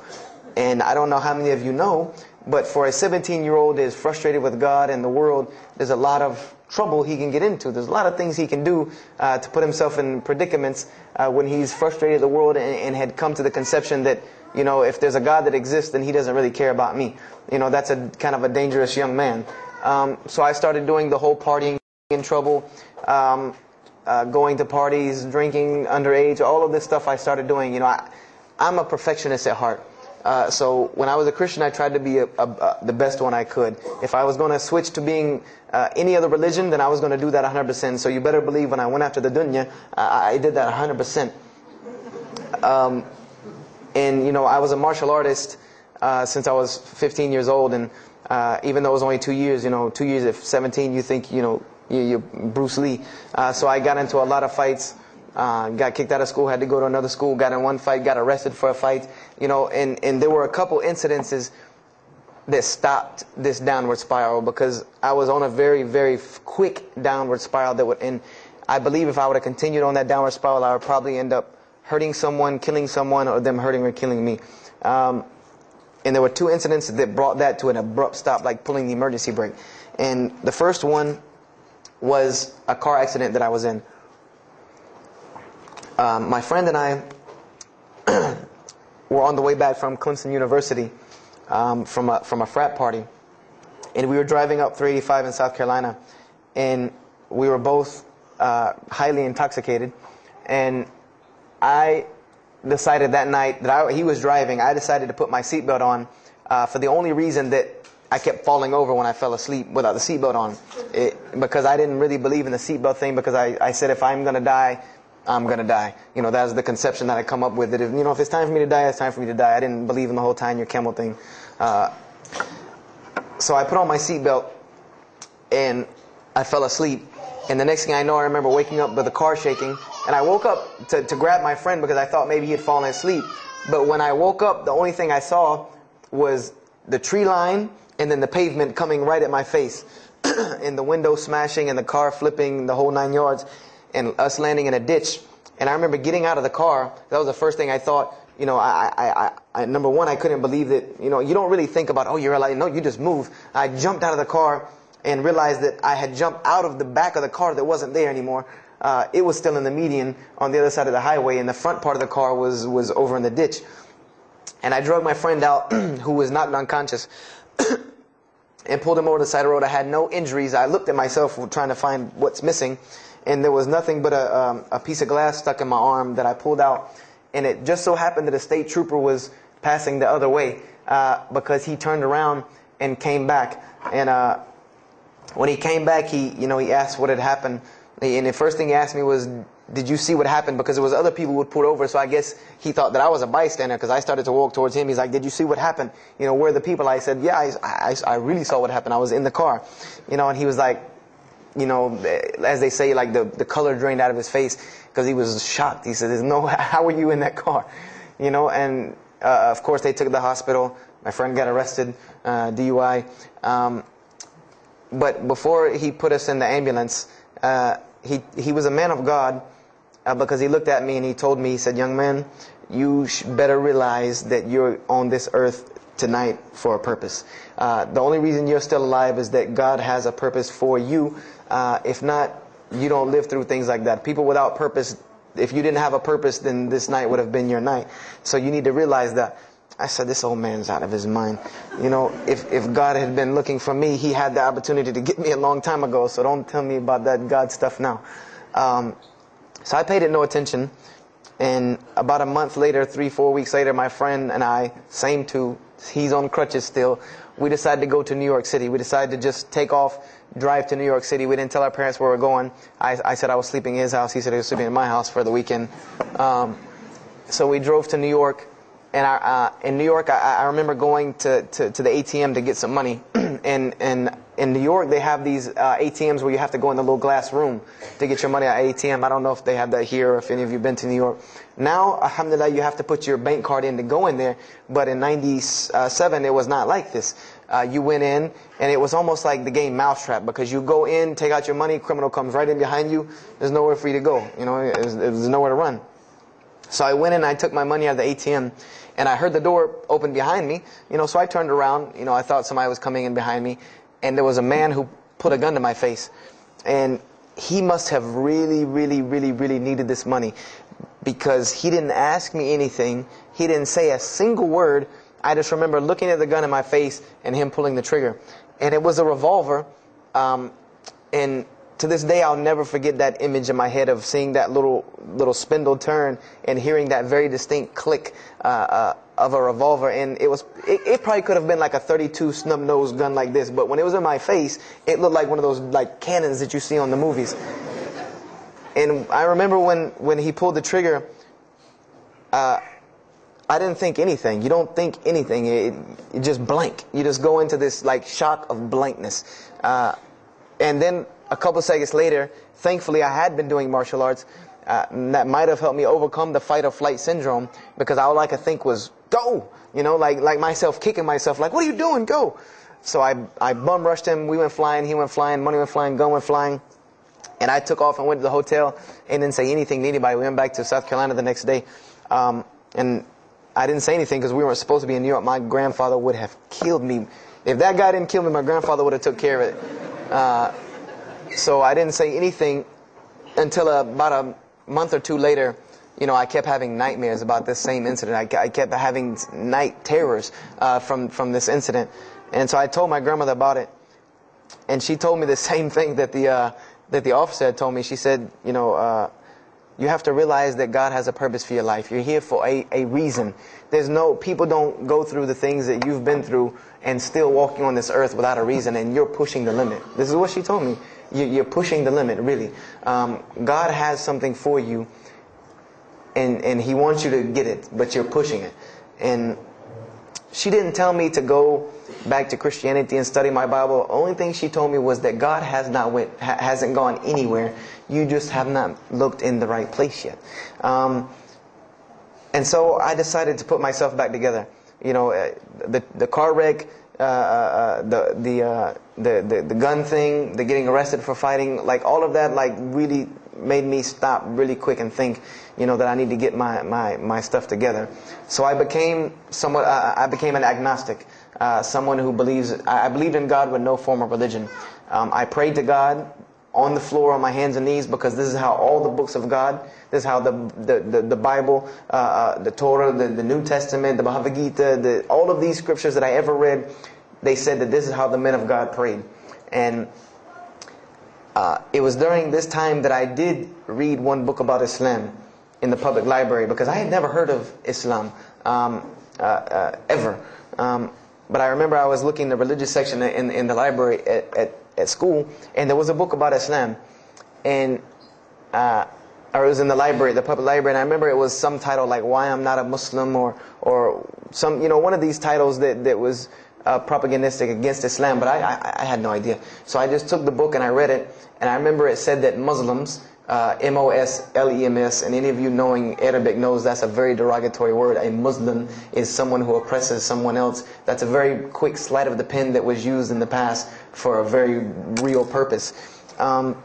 And I don't know how many of you know, but for a 17 year old that is frustrated with God and the world, there's a lot of trouble he can get into. There's a lot of things he can do uh, to put himself in predicaments uh, when he's frustrated the world and, and, had come to the conception that, you know, if there's a God that exists, then he doesn't really care about me. You know, that's a kind of a dangerous young man. Um, so I started doing the whole partying in trouble, um, uh, going to parties, drinking underage, all of this stuff I started doing. You know, I, I'm a perfectionist at heart. Uh, so when I was a Christian, I tried to be a, a, a, the best one I could. If I was going to switch to being uh, any other religion, then I was going to do that 100%. So you better believe when I went after the dunya, I, I did that 100%. Um, and you know, I was a martial artist uh, since I was 15 years old, and uh, even though it was only two years, you know, two years at 17, you think you know you, are Bruce Lee. Uh, so I got into a lot of fights. Uh, got kicked out of school, had to go to another school, got in one fight, got arrested for a fight, you know, and, and there were a couple incidences that stopped this downward spiral because I was on a very, very quick downward spiral that would, and I believe if I would have continued on that downward spiral, I would probably end up hurting someone, killing someone, or them hurting or killing me. Um, and there were two incidents that brought that to an abrupt stop, like pulling the emergency brake. And the first one was a car accident that I was in um, my friend and I were on the way back from Clemson University um, from, a, from a frat party. And we were driving up 385 in South Carolina. And we were both uh, highly intoxicated. And I decided that night that I, he was driving, I decided to put my seatbelt on uh, for the only reason that I kept falling over when I fell asleep without the seatbelt on. It, because I didn't really believe in the seatbelt thing because I, I said if I'm going to die, I'm gonna die. You know, that's the conception that I come up with. That if you know, if it's time for me to die, it's time for me to die. I didn't believe in the whole tying your camel thing. Uh, so I put on my seatbelt, and I fell asleep. And the next thing I know, I remember waking up with the car shaking, and I woke up to, to grab my friend because I thought maybe he had fallen asleep. But when I woke up, the only thing I saw was the tree line and then the pavement coming right at my face, and the window smashing and the car flipping the whole nine yards and us landing in a ditch. And I remember getting out of the car. That was the first thing I thought. you know, I, I, I, I, number one, I couldn't believe that, you know, you don't really think about, oh, you're alive. No, you just move. I jumped out of the car and realized that I had jumped out of the back of the car that wasn't there anymore. Uh, it was still in the median on the other side of the highway, and the front part of the car was, was over in the ditch. And I drug my friend out, who was knocked unconscious, and pulled him over the side of the road. I had no injuries. I looked at myself trying to find what's missing, and there was nothing but a, um, a piece of glass stuck in my arm that I pulled out. And it just so happened that a state trooper was passing the other way uh, because he turned around and came back. And uh, when he came back, he, you know, he asked what had happened. And the first thing he asked me was, did you see what happened? Because there was other people who would pull over, so I guess he thought that I was a bystander because I started to walk towards him. He's like, did you see what happened? You know, where the people? I said, yeah, I, I, I really saw what happened. I was in the car. You know, and he was like, you know, as they say, like the, the color drained out of his face because he was shocked. He said, there's no, how were you in that car? You know, and uh, of course they took to the hospital. My friend got arrested, uh, DUI. Um, but before he put us in the ambulance, uh, he, he was a man of God uh, because he looked at me and he told me, he said, young man, you better realize that you're on this earth tonight for a purpose. Uh, the only reason you're still alive is that God has a purpose for you. Uh, if not, you don't live through things like that. People without purpose, if you didn't have a purpose, then this night would have been your night. So you need to realize that. I said, this old man's out of his mind. You know, if, if God had been looking for me, he had the opportunity to get me a long time ago. So don't tell me about that God stuff now. Um, so I paid it no attention. And about a month later, three, four weeks later, my friend and I, same two, he's on crutches still, we decided to go to New York City. We decided to just take off, drive to New York City. We didn't tell our parents where we are going. I, I said I was sleeping in his house. He said he was sleeping in my house for the weekend. Um, so we drove to New York and I, uh, in New York, I, I remember going to, to, to, the ATM to get some money. and, and in New York, they have these uh, ATMs where you have to go in the little glass room to get your money at ATM. I don't know if they have that here or if any of you have been to New York. Now, alhamdulillah, you have to put your bank card in to go in there. But in 97, it was not like this. Uh, you went in, and it was almost like the game Mousetrap because you go in, take out your money, criminal comes right in behind you. There's nowhere for you to go. You know, there's, there's nowhere to run. So I went in, I took my money out of the ATM, and I heard the door open behind me. You know, so I turned around. You know, I thought somebody was coming in behind me, and there was a man who put a gun to my face, and he must have really, really, really, really needed this money because he didn't ask me anything. He didn't say a single word. I just remember looking at the gun in my face and him pulling the trigger, and it was a revolver. Um, and to this day, I'll never forget that image in my head of seeing that little little spindle turn and hearing that very distinct click uh, uh, of a revolver. And it was it, it, probably could have been like a 32 snub nose gun like this, but when it was in my face, it looked like one of those like cannons that you see on the movies. And I remember when when he pulled the trigger. Uh, I didn't think anything. You don't think anything. It, it, just blank. You just go into this like shock of blankness. Uh, and then a couple seconds later, thankfully I had been doing martial arts. Uh, that might have helped me overcome the fight or flight syndrome because all I could think was go, you know, like like myself kicking myself, like what are you doing? Go. So I I bum rushed him. We went flying. He went flying. Money went flying. Gun went flying. And I took off and went to the hotel and didn't say anything to anybody. We went back to South Carolina the next day, um, and I didn't say anything because we weren't supposed to be in New York. My grandfather would have killed me if that guy didn't kill me. My grandfather would have took care of it. Uh, so I didn't say anything until about a month or two later. You know, I kept having nightmares about this same incident. I, I kept having night terrors uh, from from this incident, and so I told my grandmother about it, and she told me the same thing that the uh, that the officer had told me. She said, you know, uh, you have to realize that God has a purpose for your life. You're here for a, a reason. There's no people don't go through the things that you've been through and still walking on this earth without a reason, and you're pushing the limit. This is what she told me. You're pushing the limit, really. Um, God has something for you, and, and He wants you to get it, but you're pushing it. And she didn't tell me to go back to Christianity and study my Bible. Only thing she told me was that God has not went, ha- hasn't gone anywhere. You just have not looked in the right place yet. Um, and so I decided to put myself back together. You know, uh, the the car wreck uh, uh, the the, uh, the the the gun thing, the getting arrested for fighting, like all of that, like really made me stop really quick and think, you know, that I need to get my, my, my stuff together. So I became somewhat, uh, I became an agnostic, uh, someone who believes, I believed in God with no form of religion. Um, I prayed to God on the floor on my hands and knees because this is how all the books of God, this is how the, the, the, the Bible, uh, uh, the Torah, the, the New Testament, the Bhagavad Gita, the, all of these scriptures that I ever read, they said that this is how the men of God prayed. And uh, it was during this time that I did read one book about Islam in the public library because I had never heard of Islam um, uh, uh, ever. Um, but I remember I was looking in the religious section in, in the library at, at, at school, and there was a book about Islam. And uh, or it was in the library, the public library, and I remember it was some title like "Why I'm Not a Muslim" or or some, you know, one of these titles that that was uh, propagandistic against Islam, but I, I, I, had no idea. So I just took the book and I read it, and I remember it said that Muslims, uh, M-O-S-L-E-M-S, and any of you knowing Arabic knows that's a very derogatory word. A Muslim is someone who oppresses someone else. That's a very quick sleight of the pen that was used in the past for a very real purpose. Um,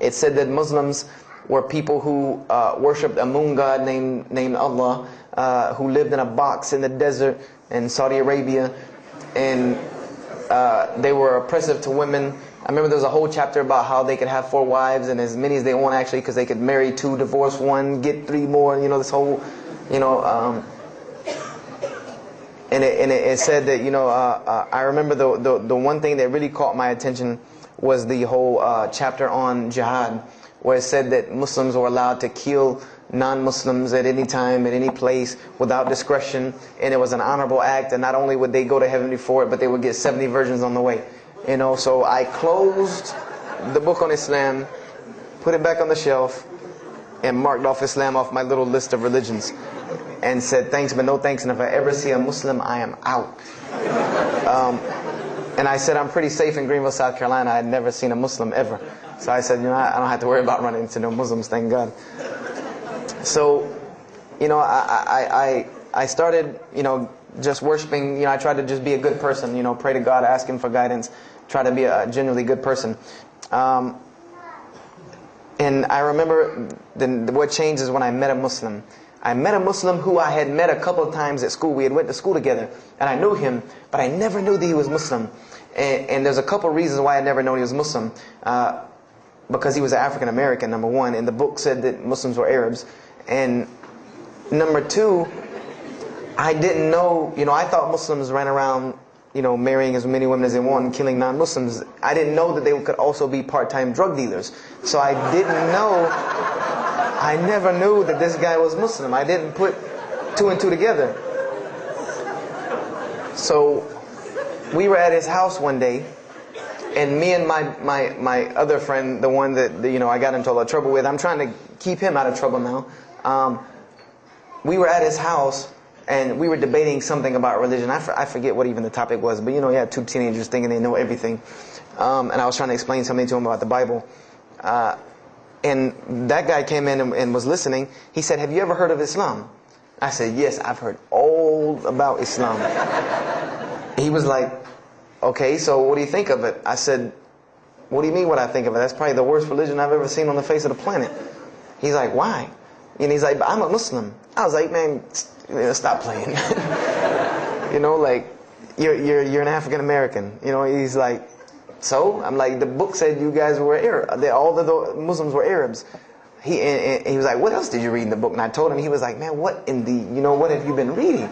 it said that Muslims were people who uh, worshipped a moon god named, named Allah, uh, who lived in a box in the desert in Saudi Arabia, and uh, they were oppressive to women. I remember there was a whole chapter about how they could have four wives and as many as they want actually because they could marry two, divorce one, get three more. You know this whole, you know. Um, and it, and it, said that you know uh, uh, I remember the, the the one thing that really caught my attention was the whole uh, chapter on jihad, where it said that Muslims were allowed to kill non-Muslims at any time, at any place, without discretion, and it was an honorable act, and not only would they go to heaven before it, but they would get 70 virgins on the way. You know, so I closed the book on Islam, put it back on the shelf, and marked off Islam off my little list of religions, and said thanks but no thanks, and if I ever see a Muslim, I am out. Um, and I said I'm pretty safe in Greenville, South Carolina. I had never seen a Muslim ever. So I said, you know, I don't have to worry about running into no Muslims, thank God. So, you know, I, I, I, I started, you know, just worshiping, you know, I tried to just be a good person, you know, pray to God, ask Him for guidance, try to be a genuinely good person. Um, and I remember the, what changed is when I met a Muslim. I met a Muslim who I had met a couple of times at school. We had went to school together, and I knew him, but I never knew that he was Muslim. And, and there's a couple of reasons why I never known he was Muslim. Uh, because he was African American, number one, and the book said that Muslims were Arabs. And number two, I didn't know, you know, I thought Muslims ran around, you know, marrying as many women as they want and killing non-Muslims. I didn't know that they could also be part-time drug dealers. So I didn't know, I never knew that this guy was Muslim. I didn't put two and two together. So we were at his house one day, and me and my, my, my other friend, the one that, you know, I got into a lot of trouble with, I'm trying to keep him out of trouble now. Um, we were at his house and we were debating something about religion. I, for, I forget what even the topic was, but you know, you had two teenagers thinking they know everything. Um, and I was trying to explain something to him about the Bible. Uh, and that guy came in and, and was listening. He said, Have you ever heard of Islam? I said, Yes, I've heard all about Islam. he was like, Okay, so what do you think of it? I said, What do you mean what I think of it? That's probably the worst religion I've ever seen on the face of the planet. He's like, Why? And he's like, I'm a Muslim. I was like, man, stop playing. you know, like, you're, you're, you're an African American. You know, he's like, so? I'm like, the book said you guys were Arab. All the Muslims were Arabs. He, and, and he was like, what else did you read in the book? And I told him, he was like, man, what in the, you know, what have you been reading?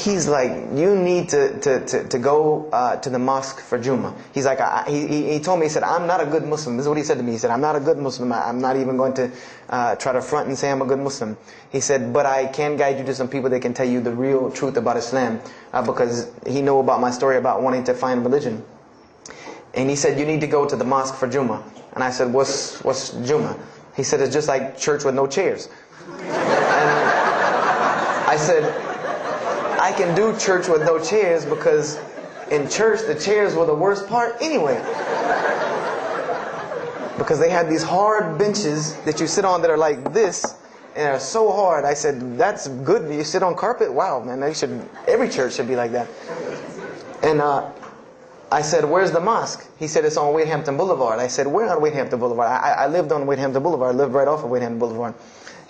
He's like, you need to, to, to, to go uh, to the mosque for Juma. He's like, I, he, he told me, he said, I'm not a good Muslim. This is what he said to me. He said, I'm not a good Muslim. I, am not even going to uh, try to front and say I'm a good Muslim. He said, but I can guide you to some people that can tell you the real truth about Islam uh, because he knew about my story about wanting to find religion. And he said, you need to go to the mosque for Juma. And I said, what's, what's Juma? He said, it's just like church with no chairs. And I said, I can do church with no chairs because in church the chairs were the worst part anyway. Because they had these hard benches that you sit on that are like this and are so hard. I said, that's good. You sit on carpet? Wow, man, they should, every church should be like that. And uh, I said, where's the mosque? He said, it's on Hampton Boulevard. I said, where on Hampton Boulevard? I, I lived on Hampton Boulevard. I lived right off of Hampton Boulevard.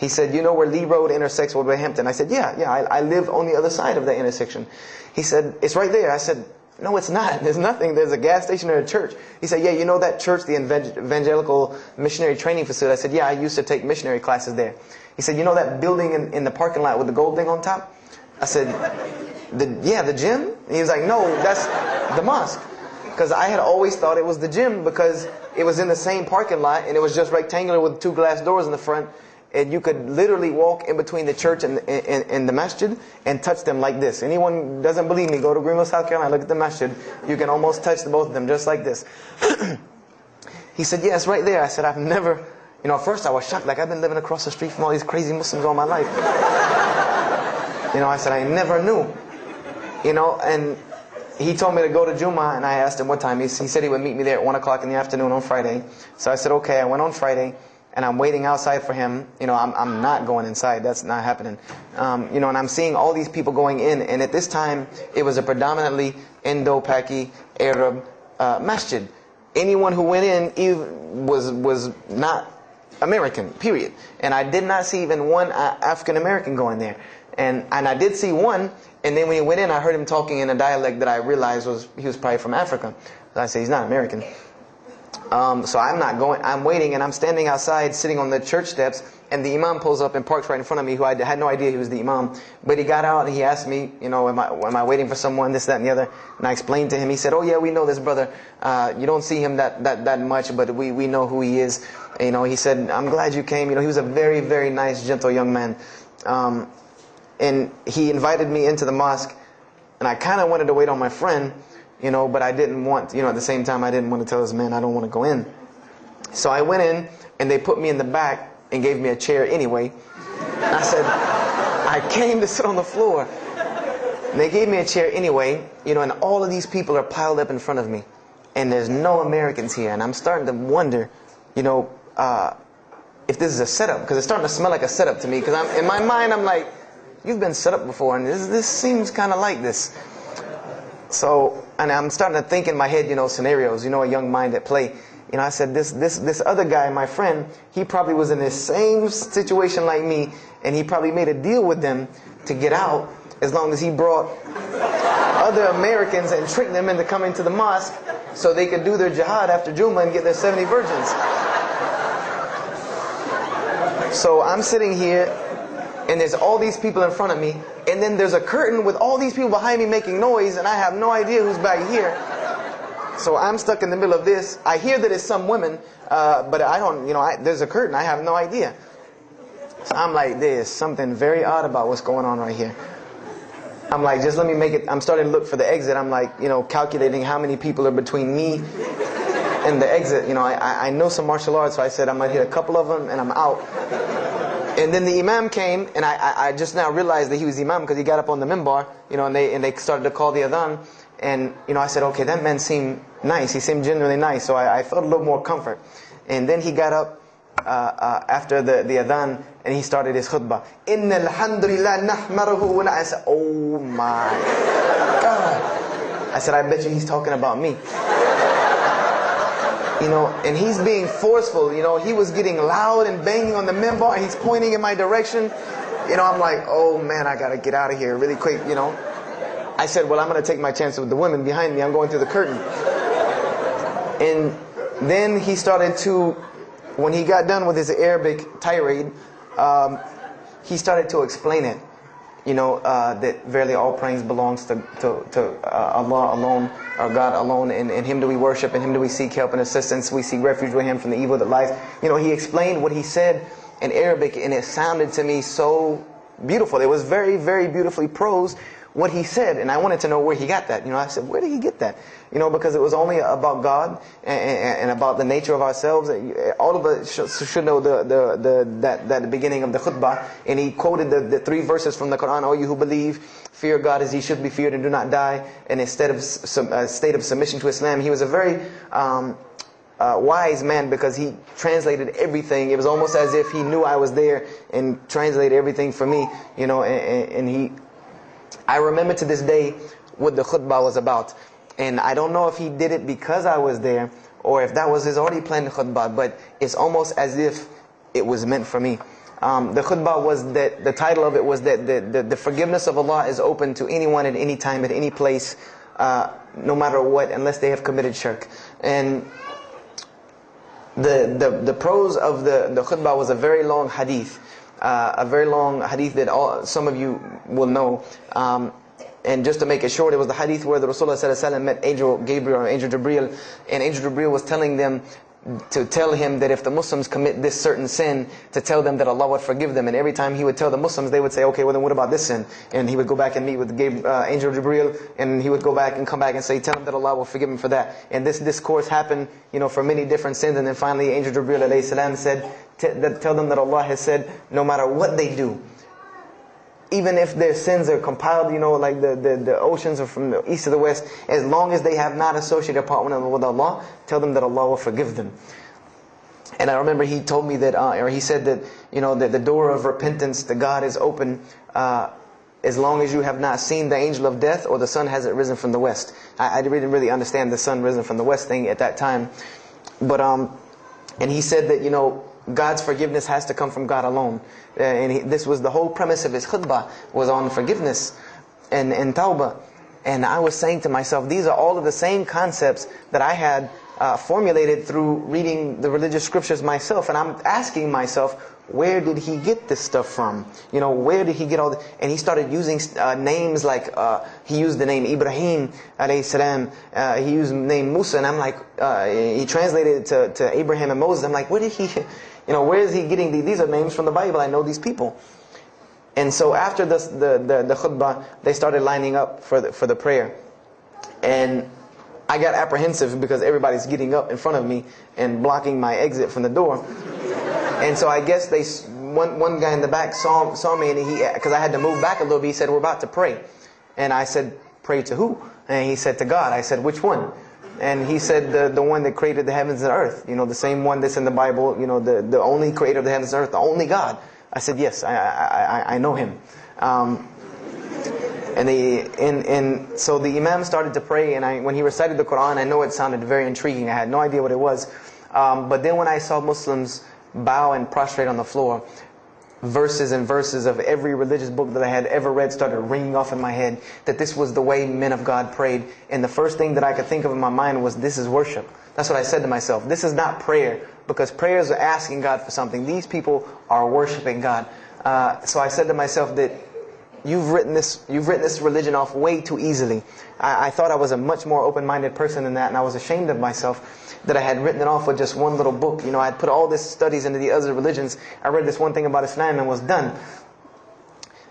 He said, you know where Lee Road intersects with Hampton? I said, yeah, yeah, I, I live on the other side of that intersection. He said, it's right there. I said, no, it's not. There's nothing. There's a gas station or a church. He said, yeah, you know that church, the Evangelical Missionary Training Facility? I said, yeah, I used to take missionary classes there. He said, you know that building in, in the parking lot with the gold thing on top? I said, the, yeah, the gym? And he was like, no, that's the mosque. Because I had always thought it was the gym because it was in the same parking lot and it was just rectangular with two glass doors in the front. And you could literally walk in between the church and, and, and the masjid and touch them like this. Anyone doesn't believe me, go to Greenville, South Carolina, look at the masjid. You can almost touch both of them just like this. he said, it's right there. I said, I've never, you know, at first I was shocked. Like, I've been living across the street from all these crazy Muslims all my life. you know, I said, I never knew. You know, and he told me to go to Juma, and I asked him what time. He, he said he would meet me there at 1 o'clock in the afternoon on Friday. So I said, okay. I went on Friday, and I'm waiting outside for him. You know, I'm, I'm not going inside. That's not happening. Um, you know, and I'm seeing all these people going in, and at this time, it was a predominantly Indo-Paki Arab uh, masjid. Anyone who went in was, was not American, period. And I did not see even one uh, African American going there. And, and I did see one, and then when he went in, I heard him talking in a dialect that I realized was he was probably from Africa. So I said, he's not American. Um, so I'm not going, I'm waiting, and I'm standing outside, sitting on the church steps, and the imam pulls up and parks right in front of me, who I had no idea he was the imam. But he got out and he asked me, you know, am I, am I waiting for someone, this, that, and the other? And I explained to him. He said, oh yeah, we know this brother. Uh, you don't see him that, that, that much, but we, we know who he is. You know, he said, I'm glad you came. You know, he was a very, very nice, gentle young man. Um, and he invited me into the mosque, and I kind of wanted to wait on my friend, you know, but I didn't want, you know, at the same time, I didn't want to tell this man I don't want to go in. So I went in, and they put me in the back and gave me a chair anyway. I said, I came to sit on the floor. And they gave me a chair anyway, you know, and all of these people are piled up in front of me. And there's no Americans here. And I'm starting to wonder, you know, uh, if this is a setup, because it's starting to smell like a setup to me. Because in my mind, I'm like, you've been set up before, and this, this seems kind of like this. So, and I'm starting to think in my head, you know, scenarios, you know, a young mind at play. You know, I said, this, this, this other guy, my friend, he probably was in the same situation like me, and he probably made a deal with them to get out as long as he brought other Americans and tricked them into coming to the mosque so they could do their jihad after Juma and get their 70 virgins. So I'm sitting here and there's all these people in front of me, and then there's a curtain with all these people behind me making noise, and I have no idea who's back here. So I'm stuck in the middle of this. I hear that it's some women, uh, but I don't, you know, I, there's a curtain. I have no idea. So I'm like, there's something very odd about what's going on right here. I'm like, just let me make it. I'm starting to look for the exit. I'm like, you know, calculating how many people are between me and the exit. You know, I, I know some martial arts, so I said I might hit a couple of them and I'm out. And then the imam came, and I, I, just now realized that he was imam because he got up on the minbar, you know, and they, and they started to call the adhan. And, you know, I said, okay, that man seemed nice. He seemed genuinely nice. So I, I felt a little more comfort. And then he got up uh, uh, after the, the adhan, and he started his khutbah. Inna alhamdulillah nahmaduhu I said, oh my God. I said, I bet you he's talking about me you know, and he's being forceful. You know, he was getting loud and banging on the and he's pointing in my direction. You know, I'm like, oh man, I gotta get out of here really quick. You know, I said, well, I'm gonna take my chance with the women behind me. I'm going through the curtain. And then he started to, when he got done with his Arabic tirade, um, he started to explain it you know, uh, that verily all praise belongs to, to, to uh, Allah alone, or God alone. and in Him do we worship, in Him do we seek help and assistance. We seek refuge with Him from the evil that lies. You know, he explained what he said in Arabic, and it sounded to me so beautiful. It was very, very beautifully prosed what he said, and I wanted to know where he got that. You know, I said, where did he get that? You know, because it was only about God and, and, and about the nature of ourselves. All of us should, should know the, the, the, that, that beginning of the khutbah, and he quoted the, the three verses from the Quran, all you who believe, fear God as He should be feared and do not die." And instead of some a state of submission to Islam, he was a very um, uh, wise man because he translated everything. It was almost as if he knew I was there and translated everything for me, you know, and, and he I remember to this day what the khutbah was about. and I don't know if he did it because I was there or if that was his already planned khutbah, but it's almost as if it was meant for me. Um, the khutbah was that the title of it was that the, the, the, forgiveness of Allah is open to anyone at any time, at any place, uh, no matter what, unless they have committed shirk. And the, the, the prose of the, the khutbah was a very long hadith. Uh, a very long hadith that all, some of you will know. Um, and just to make it short, it was the hadith where the Rasulullah met Angel Gabriel, Angel Jibreel, and Angel Jibreel was telling them to tell him that if the Muslims commit this certain sin, to tell them that Allah would forgive them. And every time he would tell the Muslims, they would say, okay, well then what about this sin? And he would go back and meet with uh, Angel Jibreel, and he would go back and come back and say, tell them that Allah will forgive him for that. And this discourse happened, you know, for many different sins. And then finally, Angel salam said, tell them that Allah has said, no matter what they do, even if their sins are compiled, you know, like the, the, the oceans are from the east to the west, as long as they have not associated a partner with Allah, tell them that Allah will forgive them. And I remember he told me that, uh, or he said that, you know, that the door of repentance to God is open uh, as long as you have not seen the angel of death or the sun hasn't risen from the west. I, I didn't really understand the sun risen from the west thing at that time. But, um, and he said that, you know, God's forgiveness has to come from God alone. Uh, and he, this was the whole premise of his khutbah, was on forgiveness and, and tawbah. And I was saying to myself, these are all of the same concepts that I had uh, formulated through reading the religious scriptures myself. And I'm asking myself, where did he get this stuff from? You know, where did he get all this? And he started using uh, names like, uh, he used the name Ibrahim, alayhi salam. Uh, he used the name Musa, and I'm like, uh, he translated it to, to Abraham and Moses. I'm like, where did he, you know, where is he getting these? These are names from the Bible. I know these people. And so after this, the, the, the khutbah, they started lining up for the, for the prayer. And I got apprehensive because everybody's getting up in front of me and blocking my exit from the door. And so I guess they, one, one guy in the back saw, saw me and he, because I had to move back a little bit, he said, we're about to pray. And I said, pray to who? And he said, to God. I said, which one? And he said the, the one that created the heavens and earth, you know, the same one that's in the Bible, you know, the, the only creator of the heavens and earth, the only God. I said, yes, I, I, I know him. Um, and, the, and, and so the Imam started to pray, and I, when he recited the Quran, I know it sounded very intriguing. I had no idea what it was. Um, but then when I saw Muslims bow and prostrate on the floor, verses and verses of every religious book that I had ever read started ringing off in my head that this was the way men of God prayed. And the first thing that I could think of in my mind was, this is worship. That's what I said to myself. This is not prayer because prayers are asking God for something. These people are worshiping God. Uh, so I said to myself that you've written this, you've written this religion off way too easily. I, I thought I was a much more open-minded person than that, and I was ashamed of myself that I had written it off with just one little book. You know, I had put all this studies into the other religions. I read this one thing about Islam and was done.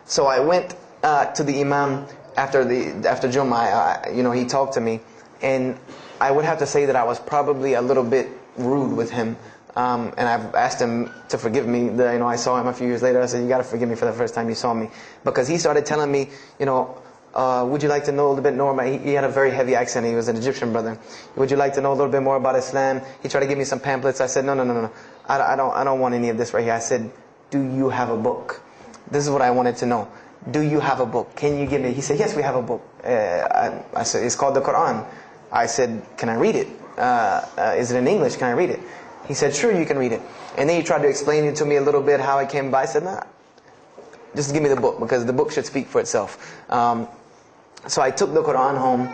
So I went uh, to the Imam after the after Jummah. you know, he talked to me, and I would have to say that I was probably a little bit rude with him. Um, and I've asked him to forgive me. The, you know, I saw him a few years later. I said, "You got to forgive me for the first time you saw me," because he started telling me, you know, uh, would you like to know a little bit more he, he, had a very heavy accent, he was an Egyptian brother. Would you like to know a little bit more about Islam? He tried to give me some pamphlets. I said, no, no, no, no, I, I, don't, I don't want any of this right here. I said, do you have a book? This is what I wanted to know. Do you have a book? Can you give me? He said, yes, we have a book. Uh, I, I, said, it's called the Quran. I said, can I read it? Uh, uh, is it in English? Can I read it? He said, sure, you can read it. And then he tried to explain it to me a little bit how it came by. I said, nah, just give me the book because the book should speak for itself. Um, so I took the Quran home,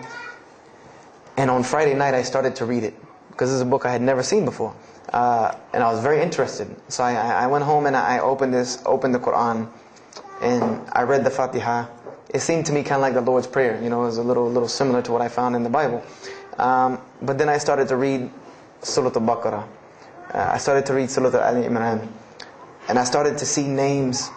and on Friday night I started to read it because this is a book I had never seen before, uh, and I was very interested. So I, I went home and I opened this, opened the Quran, and I read the Fatiha. It seemed to me kind of like the Lord's Prayer. You know, it was a little, little similar to what I found in the Bible. Um, but then I started to read Surah Al-Baqarah. Uh, I started to read Surah Al Imran, and I started to see names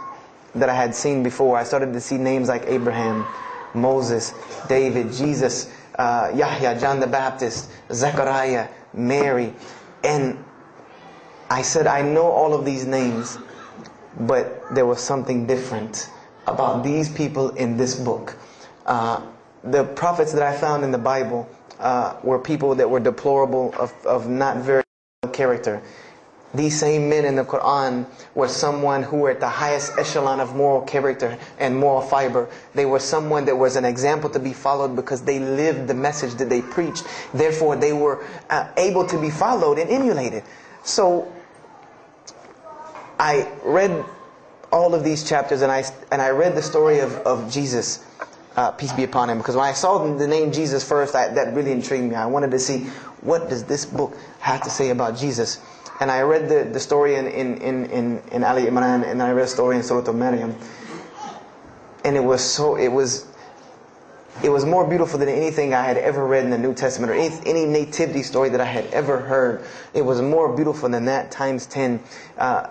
that I had seen before. I started to see names like Abraham. Moses, David, Jesus, uh, Yahya, John the Baptist, Zechariah, Mary. And I said, I know all of these names, but there was something different about these people in this book. Uh, the prophets that I found in the Bible uh, were people that were deplorable, of, of not very character. these same men in the Quran were someone who were at the highest echelon of moral character and moral fiber. They were someone that was an example to be followed because they lived the message that they preached. Therefore, they were uh, able to be followed and emulated. So, I read all of these chapters and I, and I read the story of, of Jesus. Uh, peace be upon him. Because when I saw the name Jesus first, I, that really intrigued me. I wanted to see what does this book have to say about Jesus. And I read the, the story in, in, in, in, Ali Imran and I read a story in Surah Al-Maryam. And it was so, it was, it was more beautiful than anything I had ever read in the New Testament or any, any nativity story that I had ever heard. It was more beautiful than that times 10. Uh,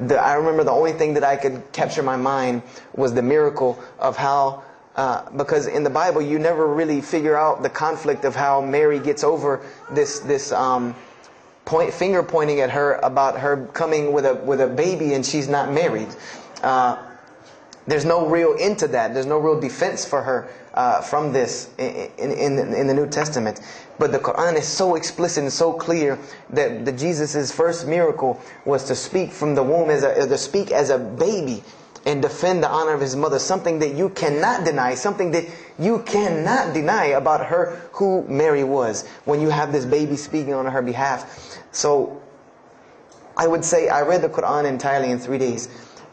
the, I remember the only thing that I could capture my mind was the miracle of how uh, because in the Bible you never really figure out the conflict of how Mary gets over this this um, point, finger pointing at her about her coming with a with a baby and she's not married. Uh, there's no real into that. There's no real defense for her uh, from this in, in, in, the New Testament. But the Quran is so explicit and so clear that Jesus' first miracle was to speak from the womb as a, to speak as a baby and defend the honor of his mother, something that you cannot deny, something that you cannot deny about her who Mary was when you have this baby speaking on her behalf. So I would say I read the Quran entirely in three days.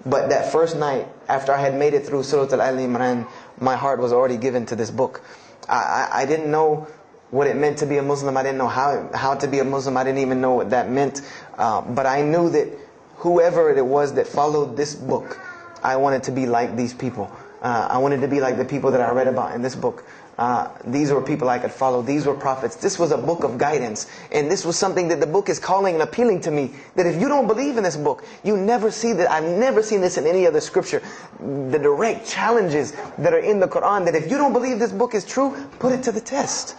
But that first night, after I had made it through Surah Al Imran, my heart was already given to this book. I, I, I, didn't know what it meant to be a Muslim. I didn't know how, how to be a Muslim. I didn't even know what that meant. Uh, but I knew that whoever it was that followed this book, I wanted to be like these people. Uh, I wanted to be like the people that I read about in this book. Uh, these were people I could follow. These were prophets. This was a book of guidance. And this was something that the book is calling and appealing to me. That if you don't believe in this book, you never see that. I've never seen this in any other scripture. The direct challenges that are in the Quran. That if you don't believe this book is true, put it to the test.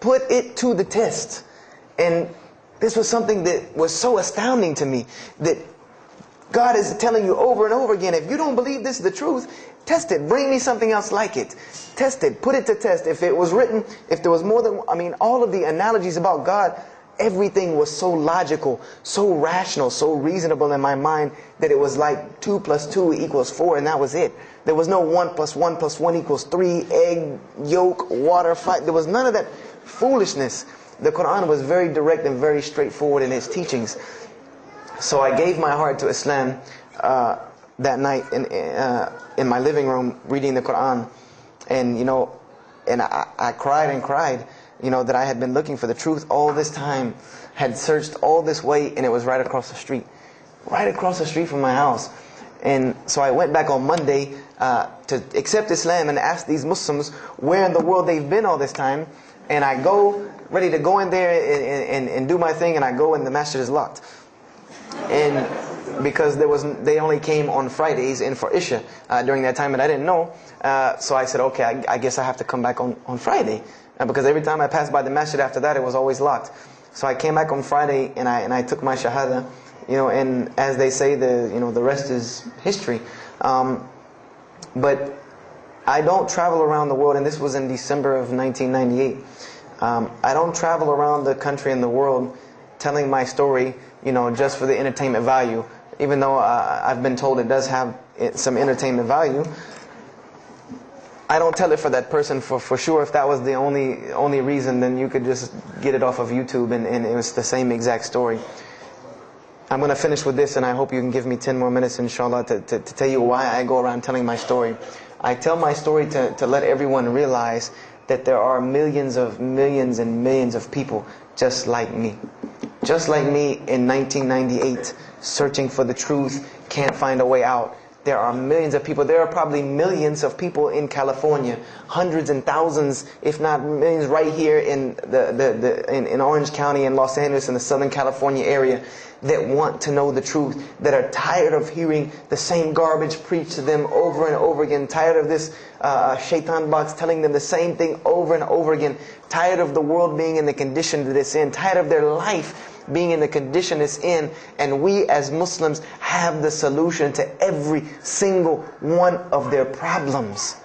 Put it to the test. And this was something that was so astounding to me. That God is telling you over and over again, if you don't believe this is the truth, test it. Bring me something else like it test it, put it to test. If it was written, if there was more than, I mean, all of the analogies about God, everything was so logical, so rational, so reasonable in my mind that it was like 2 plus 2 equals 4 and that was it. There was no 1 plus 1 plus 1 equals 3, egg, yolk, water, fight. There was none of that foolishness. The Quran was very direct and very straightforward in its teachings. So I gave my heart to Islam uh, that night in, uh, in my living room reading the Quran. And, you know, and I, I cried and cried, you know, that I had been looking for the truth all this time, had searched all this way, and it was right across the street. Right across the street from my house. And so I went back on Monday uh, to accept Islam and ask these Muslims where in the world they've been all this time. And I go, ready to go in there and, and, and do my thing, and I go and the masjid is locked. And because there was they only came on Fridays and for Isha uh, during that time, and I didn't know. Uh, so I said, okay, I, I, guess I have to come back on, on Friday. Uh, because every time I passed by the masjid after that, it was always locked. So I came back on Friday and I, and I took my shahada, you know, and as they say, the, you know, the rest is history. Um, but I don't travel around the world, and this was in December of 1998. Um, I don't travel around the country and the world telling my story, you know, just for the entertainment value. Even though uh, I've been told it does have some entertainment value, I don't tell it for that person for, for sure. If that was the only only reason, then you could just get it off of YouTube and, and it was the same exact story. I'm going to finish with this and I hope you can give me 10 more minutes inshallah to, to, to tell you why I go around telling my story. I tell my story to, to let everyone realize that there are millions of millions and millions of people just like me. Just like me in 1998, searching for the truth, can't find a way out. There are millions of people. There are probably millions of people in California, hundreds and thousands, if not millions, right here in the, the, the in, in Orange County and Los Angeles in the Southern California area that want to know the truth, that are tired of hearing the same garbage preached to them over and over again, tired of this uh, shaitan box telling them the same thing over and over again, tired of the world being in the condition that it's in, tired of their life being in the condition it's in. And we as Muslims have the solution to every single one of their problems.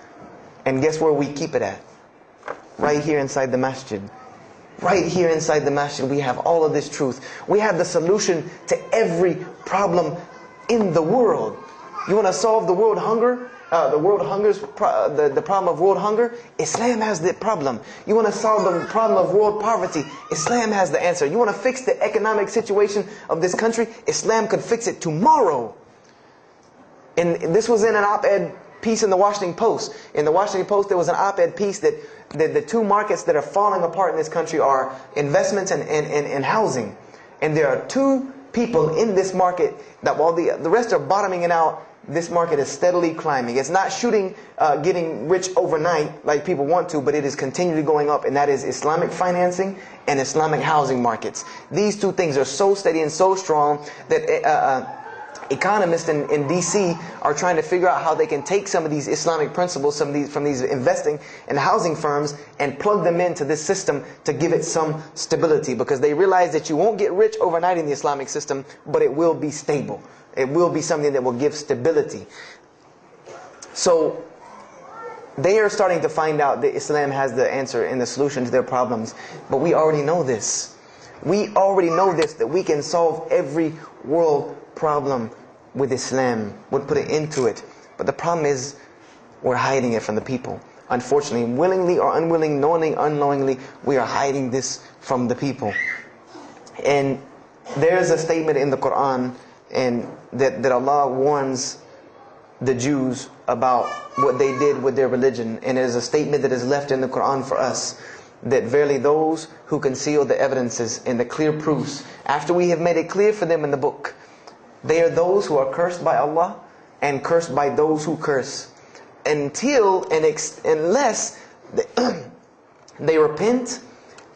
And guess where we keep it at? Right here inside the masjid. Right here inside the masjid, we have all of this truth. We have the solution to every problem in the world. You want to solve the world hunger? Uh, the world hunger's pro- the, the problem of world hunger? Islam has the problem. You want to solve the problem of world poverty? Islam has the answer. You want to fix the economic situation of this country? Islam could fix it tomorrow. And this was in an op-ed piece in the Washington Post. In the Washington Post, there was an op-ed piece that the, the two markets that are falling apart in this country are investments and, and, and, and housing. And there are two people in this market that while the, the rest are bottoming it out, this market is steadily climbing. It's not shooting, uh, getting rich overnight like people want to, but it is continually going up, and that is Islamic financing and Islamic housing markets. These two things are so steady and so strong that uh, uh, economists in, in DC are trying to figure out how they can take some of these Islamic principles some of these, from these investing and housing firms and plug them into this system to give it some stability because they realize that you won't get rich overnight in the Islamic system, but it will be stable. It will be something that will give stability. So they are starting to find out that Islam has the answer and the solution to their problems. But we already know this. We already know this, that we can solve every world problem with Islam, would put it into it. But the problem is, we're hiding it from the people. Unfortunately, willingly or unwilling, knowingly, unknowingly, we are hiding this from the people. And there's a statement in the Quran and that, that Allah warns the Jews about what they did with their religion. And it is a statement that is left in the Quran for us that verily those who conceal the evidences and the clear proofs, after we have made it clear for them in the book, they are those who are cursed by Allah and cursed by those who curse. Until and unless they, they repent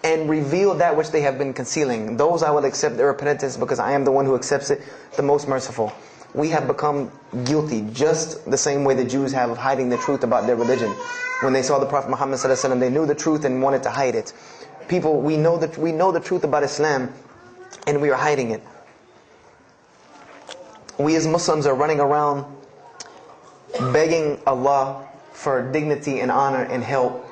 and reveal that which they have been concealing. Those I will accept their repentance because I am the one who accepts it, the most merciful. We have become guilty just the same way the Jews have of hiding the truth about their religion. When they saw the Prophet Muhammad they knew the truth and wanted to hide it. People, we know that we know the truth about Islam and we are hiding it we as Muslims are running around begging Allah for dignity and honor and help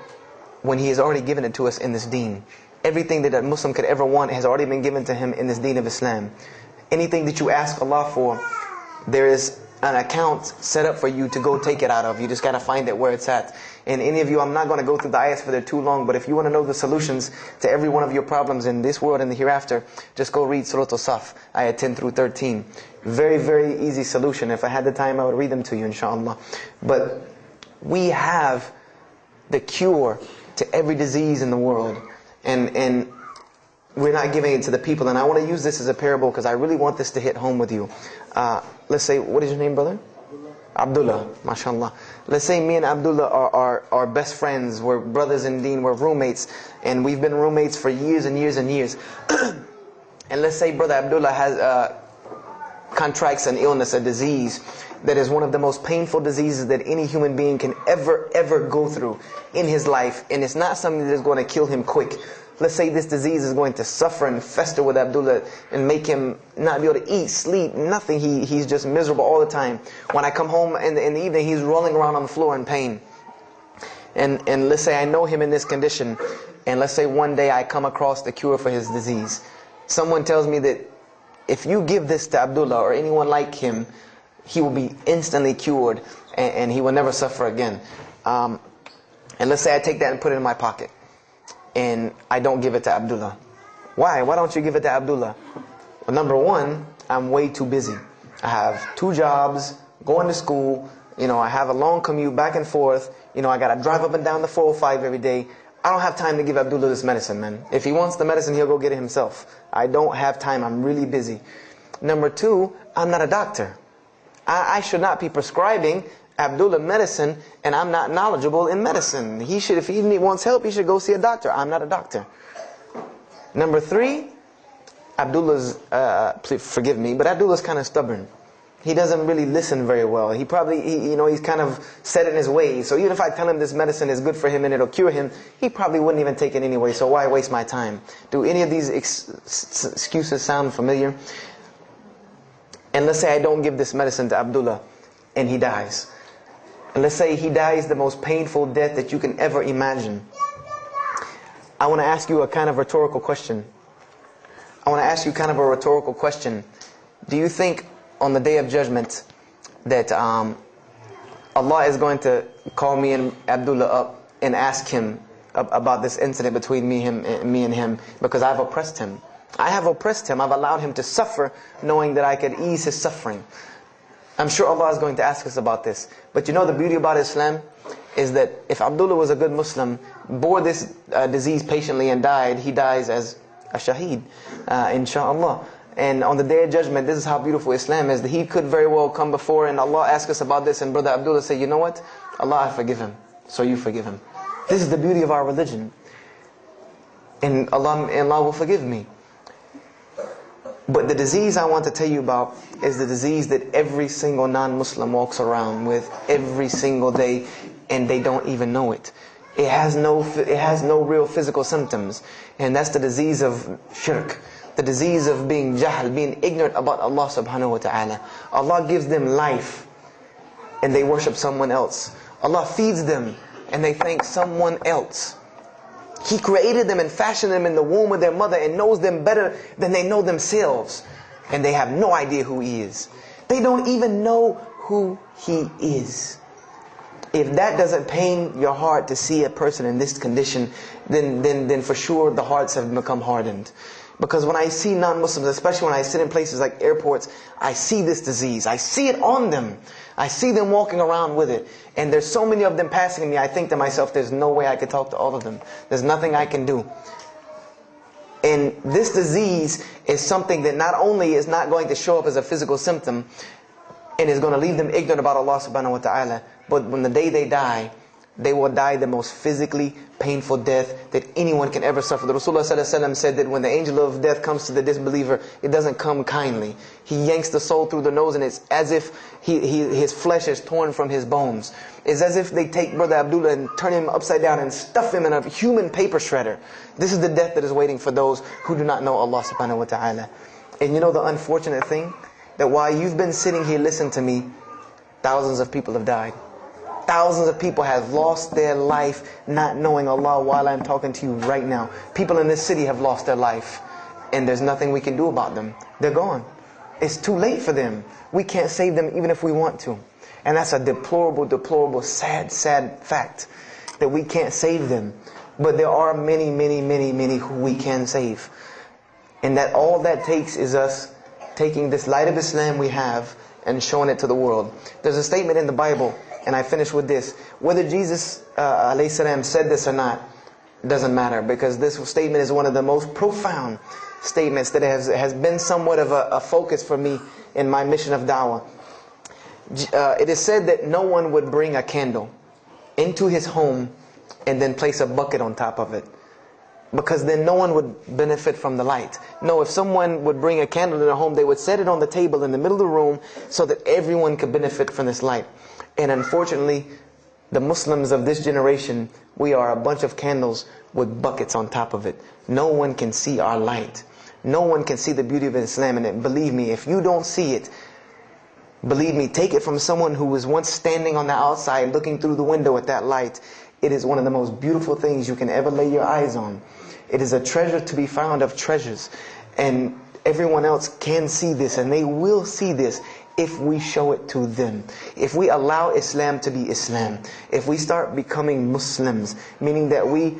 when He has already given it to us in this deen. Everything that a Muslim could ever want has already been given to him in this deen of Islam. Anything that you ask Allah for, there is an account set up for you to go take it out of. You just got to find it where it's at. And any of you, I'm not going to go through the ayahs for they're too long, but if you want to know the solutions to every one of your problems in this world and the hereafter, just go read Surah Al-Saf, ayah 10 through 13. Very, very easy solution. If I had the time, I would read them to you, inshallah. But we have the cure to every disease in the world. And, and we're not giving it to the people. And I want to use this as a parable because I really want this to hit home with you. Uh, let's say, what is your name, brother? Abdullah, mashallah. Let's say me and Abdullah are, are, are best friends, we're brothers in deen, we're roommates, and we've been roommates for years and years and years. and let's say brother Abdullah has uh, contracts an illness, a disease that is one of the most painful diseases that any human being can ever, ever go through in his life, and it's not something that is going to kill him quick. Let's say this disease is going to suffer and fester with Abdullah and make him not be able to eat, sleep, nothing. He, he's just miserable all the time. When I come home in the, in the evening, he's rolling around on the floor in pain. And, and let's say I know him in this condition, and let's say one day I come across the cure for his disease. Someone tells me that if you give this to Abdullah or anyone like him, he will be instantly cured and, and he will never suffer again. Um, and let's say I take that and put it in my pocket and I don't give it to Abdullah. Why? Why don't you give it to Abdullah? Well, number one, I'm way too busy. I have two jobs, going to school, you know, I have a long commute back and forth, you know, I gotta drive up and down the 405 every day. I don't have time to give Abdullah this medicine, man. If he wants the medicine, he'll go get it himself. I don't have time, I'm really busy. Number two, I'm not a doctor. I, I should not be prescribing Abdullah medicine and I'm not knowledgeable in medicine. He should, if he wants help, he should go see a doctor. I'm not a doctor. Number three, Abdullah's, uh, please forgive me, but Abdullah's kind of stubborn. He doesn't really listen very well. He probably, he, you know, he's kind of set in his ways. So even if I tell him this medicine is good for him and it'll cure him, he probably wouldn't even take it anyway. So why waste my time? Do any of these ex- excuses sound familiar? And let's say I don't give this medicine to Abdullah and he dies. And let's say he dies the most painful death that you can ever imagine. I want to ask you a kind of rhetorical question. I want to ask you kind of a rhetorical question. Do you think on the day of judgment that um, Allah is going to call me and Abdullah up and ask him about this incident between me, him, me and him because I've oppressed him? I have oppressed him. I've allowed him to suffer knowing that I could ease his suffering. I'm sure Allah is going to ask us about this. But you know the beauty about Islam is that if Abdullah was a good Muslim, bore this uh, disease patiently and died, he dies as a shaheed, uh, inshallah. And on the day of judgment, this is how beautiful Islam is. That he could very well come before and Allah ask us about this and Brother Abdullah say, you know what? Allah, I forgive him. So you forgive him. This is the beauty of our religion. And Allah, Allah will forgive me. But the disease I want to tell you about is the disease that every single non-Muslim walks around with every single day and they don't even know it. It has no, it has no real physical symptoms. And that's the disease of shirk. The disease of being jahl, being ignorant about Allah subhanahu wa ta'ala. Allah gives them life and they worship someone else. Allah feeds them and they thank someone else. He created them and fashioned them in the womb of their mother and knows them better than they know themselves. And they have no idea who He is. They don't even know who He is. If that doesn't pain your heart to see a person in this condition, then, then, then for sure the hearts have become hardened. Because when I see non-Muslims, especially when I sit in places like airports, I see this disease. I see it on them. I see them walking around with it. And there's so many of them passing me, I think to myself, there's no way I could talk to all of them. There's nothing I can do. And this disease is something that not only is not going to show up as a physical symptom and is going to leave them ignorant about Allah subhanahu wa ta'ala, but when the day they die, they will die the most physically painful death that anyone can ever suffer. The Rasulullah said that when the angel of death comes to the disbeliever, it doesn't come kindly. He yanks the soul through the nose and it's as if he, he, his flesh is torn from his bones. It's as if they take Brother Abdullah and turn him upside down and stuff him in a human paper shredder. This is the death that is waiting for those who do not know Allah subhanahu wa ta'ala. And you know the unfortunate thing? That while you've been sitting here listening to me, thousands of people have died. Thousands of people have lost their life not knowing Allah while I'm talking to you right now. People in this city have lost their life and there's nothing we can do about them. They're gone. It's too late for them. We can't save them even if we want to. And that's a deplorable, deplorable, sad, sad fact that we can't save them. But there are many, many, many, many who we can save. And that all that takes is us taking this light of Islam we have and showing it to the world. There's a statement in the Bible and I finish with this. Whether Jesus uh, said this or not doesn't matter because this statement is one of the most profound statements that has, has been somewhat of a, a focus for me in my mission of da'wah. Uh, it is said that no one would bring a candle into his home and then place a bucket on top of it because then no one would benefit from the light. No, if someone would bring a candle in their home, they would set it on the table in the middle of the room so that everyone could benefit from this light. And unfortunately, the Muslims of this generation, we are a bunch of candles with buckets on top of it. No one can see our light. No one can see the beauty of Islam in it. Believe me, if you don't see it, believe me, take it from someone who was once standing on the outside looking through the window at that light. It is one of the most beautiful things you can ever lay your eyes on. It is a treasure to be found of treasures. And everyone else can see this and they will see this if we show it to them. If we allow Islam to be Islam. If we start becoming Muslims, meaning that we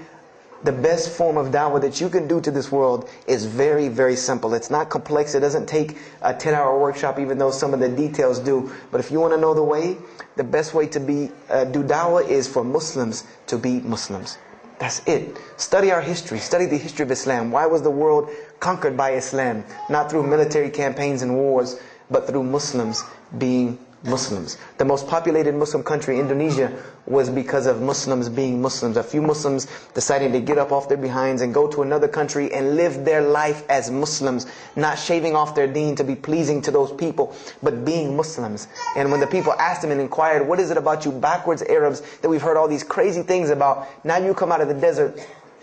the best form of da'wah that you can do to this world is very, very simple. It's not complex. It doesn't take a 10 hour workshop, even though some of the details do. But if you want to know the way, the best way to be, uh, do da'wah is for Muslims to be Muslims. That's it. Study our history. Study the history of Islam. Why was the world conquered by Islam? Not through military campaigns and wars, but through Muslims being Muslims. The most populated Muslim country, Indonesia, was because of Muslims being Muslims. A few Muslims deciding to get up off their behinds and go to another country and live their life as Muslims, not shaving off their deen to be pleasing to those people, but being Muslims. And when the people asked them and inquired, what is it about you backwards Arabs that we've heard all these crazy things about? Now you come out of the desert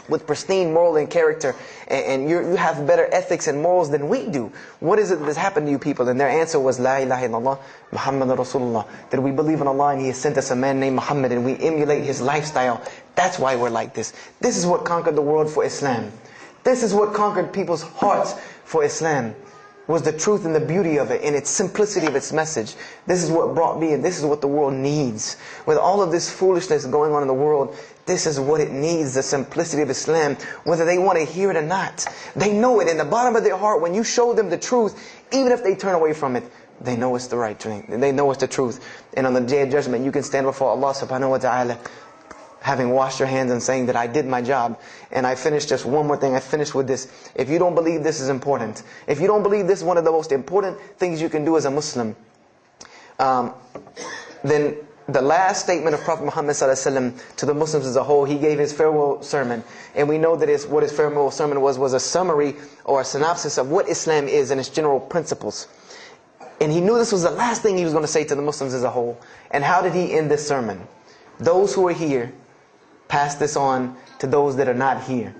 with pristine moral and character, and, and you you have better ethics and morals than we do. What is it that has happened to you people? And their answer was, La ilaha illallah, Muhammad Rasulullah. That we believe in Allah and He has sent us a man named Muhammad and we emulate his lifestyle. That's why we're like this. This is what conquered the world for Islam. This is what conquered people's hearts for Islam was the truth and the beauty of it and its simplicity of its message. This is what brought me and this is what the world needs. With all of this foolishness going on in the world, this is what it needs, the simplicity of Islam, whether they want to hear it or not. They know it in the bottom of their heart. When you show them the truth, even if they turn away from it, they know it's the right thing. They know it's the truth. And on the day of judgment, you can stand before Allah subhanahu wa ta'ala having washed your hands and saying that I did my job. And I finished just one more thing. I finished with this. If you don't believe this is important, if you don't believe this is one of the most important things you can do as a Muslim, um, then the last statement of Prophet Muhammad to the Muslims as a whole, he gave his farewell sermon. And we know that his, what his farewell sermon was, was a summary or a synopsis of what Islam is and its general principles. And he knew this was the last thing he was going to say to the Muslims as a whole. And how did he end this sermon? Those who are here, pass this on to those that are not here.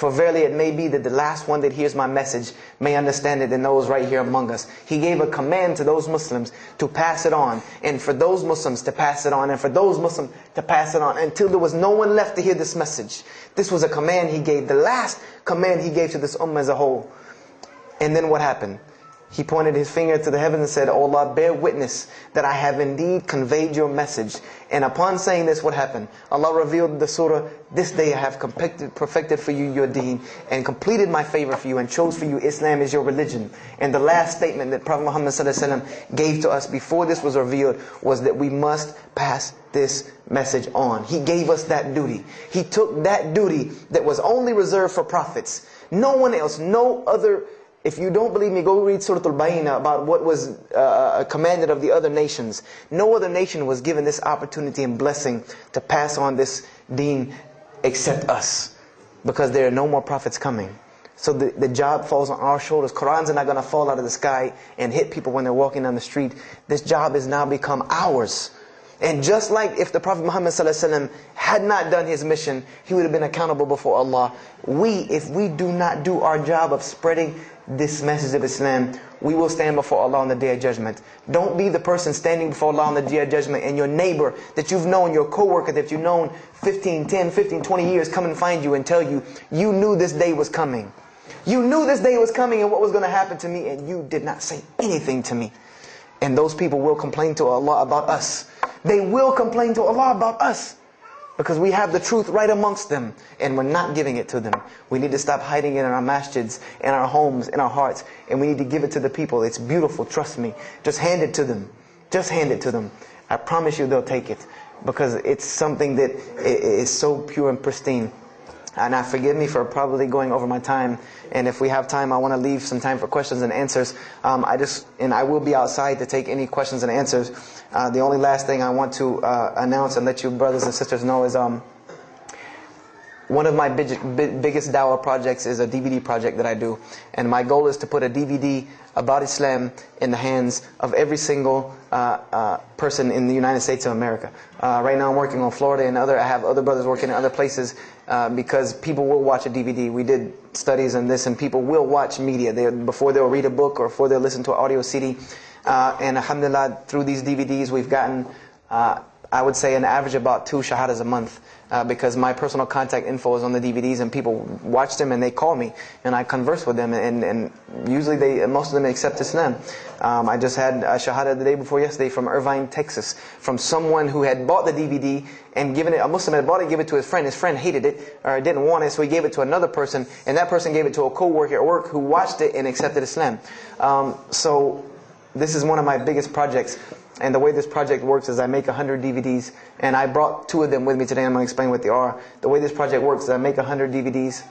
For verily it may be that the last one that hears my message may understand it and those right here among us. He gave a command to those Muslims to pass it on, and for those Muslims to pass it on, and for those Muslims to pass it on until there was no one left to hear this message. This was a command he gave, the last command he gave to this ummah as a whole. And then what happened? He pointed his finger to the heavens and said, O Allah, bear witness that I have indeed conveyed your message. And upon saying this, what happened? Allah revealed the surah, This day I have perfected, perfected for you your deen and completed my favor for you and chose for you Islam as your religion. And the last statement that Prophet Muhammad gave to us before this was revealed was that we must pass this message on. He gave us that duty. He took that duty that was only reserved for prophets. No one else, no other if you don't believe me, go read Surah Al-Bayyinah about what was uh, uh, commanded of the other nations. No other nation was given this opportunity and blessing to pass on this deen except us. Because there are no more prophets coming. So the, the job falls on our shoulders. Qurans are not going to fall out of the sky and hit people when they're walking down the street. This job has now become ours. And just like if the Prophet Muhammad had not done his mission, he would have been accountable before Allah. We, if we do not do our job of spreading this message of Islam, we will stand before Allah on the day of judgment. Don't be the person standing before Allah on the day of judgment and your neighbor that you've known, your coworker that you've known 15, 10, 15, 20 years come and find you and tell you, you knew this day was coming. You knew this day was coming and what was going to happen to me and you did not say anything to me. And those people will complain to Allah about us. They will complain to Allah about us. Because we have the truth right amongst them and we're not giving it to them. We need to stop hiding it in our masjids, in our homes, in our hearts, and we need to give it to the people. It's beautiful, trust me. Just hand it to them. Just hand it to them. I promise you they'll take it because it's something that is so pure and pristine. And I forgive me for probably going over my time. And if we have time, I want to leave some time for questions and answers. Um, I just, and I will be outside to take any questions and answers. Uh, the only last thing I want to uh, announce and let you brothers and sisters know is um, one of my big, big, biggest dawah projects is a DVD project that I do. And my goal is to put a DVD about Islam in the hands of every single uh, uh, person in the United States of America. Uh, right now I'm working on Florida and other, I have other brothers working in other places uh, because people will watch a DVD. We did studies on this and people will watch media they, before they'll read a book or before they'll listen to an audio CD. Uh, and alhamdulillah, through these DVDs we've gotten uh, I would say an average about two shahadas a month uh, because my personal contact info is on the DVDs and people watch them and they call me and I converse with them and, and usually they most of them accept Islam. Um, I just had a shahada the day before yesterday from Irving, Texas from someone who had bought the DVD and given it, a Muslim had bought it, gave it to his friend. His friend hated it or didn't want it so he gave it to another person and that person gave it to a co-worker at work who watched it and accepted Islam. Um, so this is one of my biggest projects and the way this project works is I make 100 DVDs, and I brought two of them with me today. I'm going to explain what they are. The way this project works is I make 100 DVDs,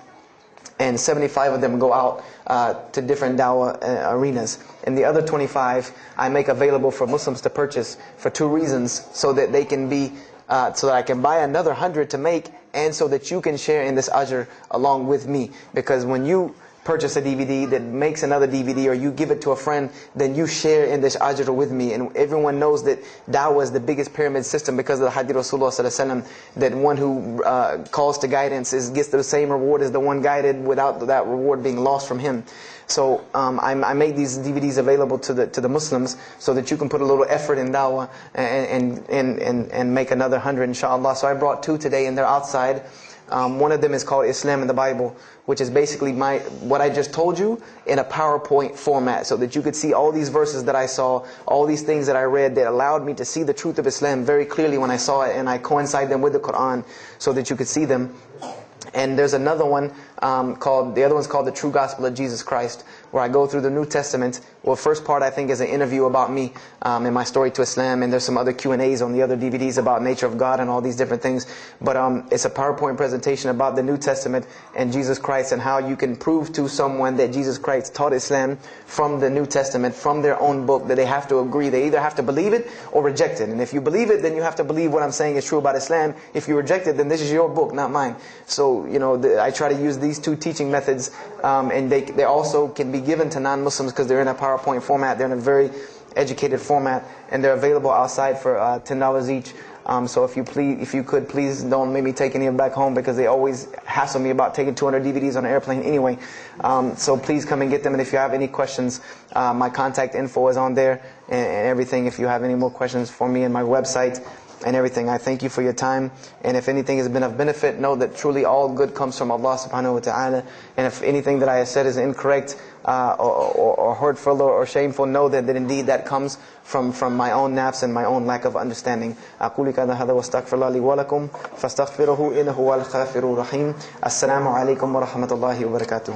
and 75 of them go out uh, to different dawah uh, arenas. And the other 25 I make available for Muslims to purchase for two reasons, so that they can be, uh, so that I can buy another 100 to make, and so that you can share in this ajr along with me. Because when you purchase a DVD that makes another DVD or you give it to a friend, then you share in this ajr with me. And everyone knows that da'wah is the biggest pyramid system because of the hadith Rasulullah sallallahu that one who uh, calls to guidance is gets the same reward as the one guided without that reward being lost from him. So um, I, I make these DVDs available to the to the Muslims so that you can put a little effort in da'wah and and and and make another hundred inshallah. So I brought two today and they're outside. Um, one of them is called Islam in the Bible, which is basically my what I just told you in a PowerPoint format, so that you could see all these verses that I saw, all these things that I read that allowed me to see the truth of Islam very clearly when I saw it, and I coincide them with the Quran so that you could see them. And there's another one um, called, the other one's called The True Gospel of Jesus Christ, where I go through the New Testament. Well, first part I think is an interview about me um, and my story to Islam, and there's some other Q&As on the other DVDs about nature of God and all these different things. But um, it's a PowerPoint presentation about the New Testament and Jesus Christ and how you can prove to someone that Jesus Christ taught Islam from the New Testament, from their own book, that they have to agree. They either have to believe it or reject it. And if you believe it, then you have to believe what I'm saying is true about Islam. If you reject it, then this is your book, not mine. So, you know, the, I try to use these two teaching methods, um, and they, they also can be given to non-Muslims because they're in a format. They're in a very educated format, and they're available outside for uh, ten dollars each. Um, so if you please, if you could, please don't make me take any of them back home because they always hassle me about taking 200 DVDs on an airplane anyway. Um, so please come and get them. And if you have any questions, uh, my contact info is on there and, and everything. If you have any more questions for me and my website and everything. I thank you for your time. And if anything has been of benefit, know that truly all good comes from Allah subhanahu wa ta'ala. And if anything that I have said is incorrect, uh, or, or, or, hurtful or, or, shameful, know that, that indeed that comes from, from my own nafs and my own lack of understanding. أقول كذا هذا واستغفر الله لي ولكم فاستغفروه إنه هو الغفور الرحيم السلام عليكم ورحمة الله وبركاته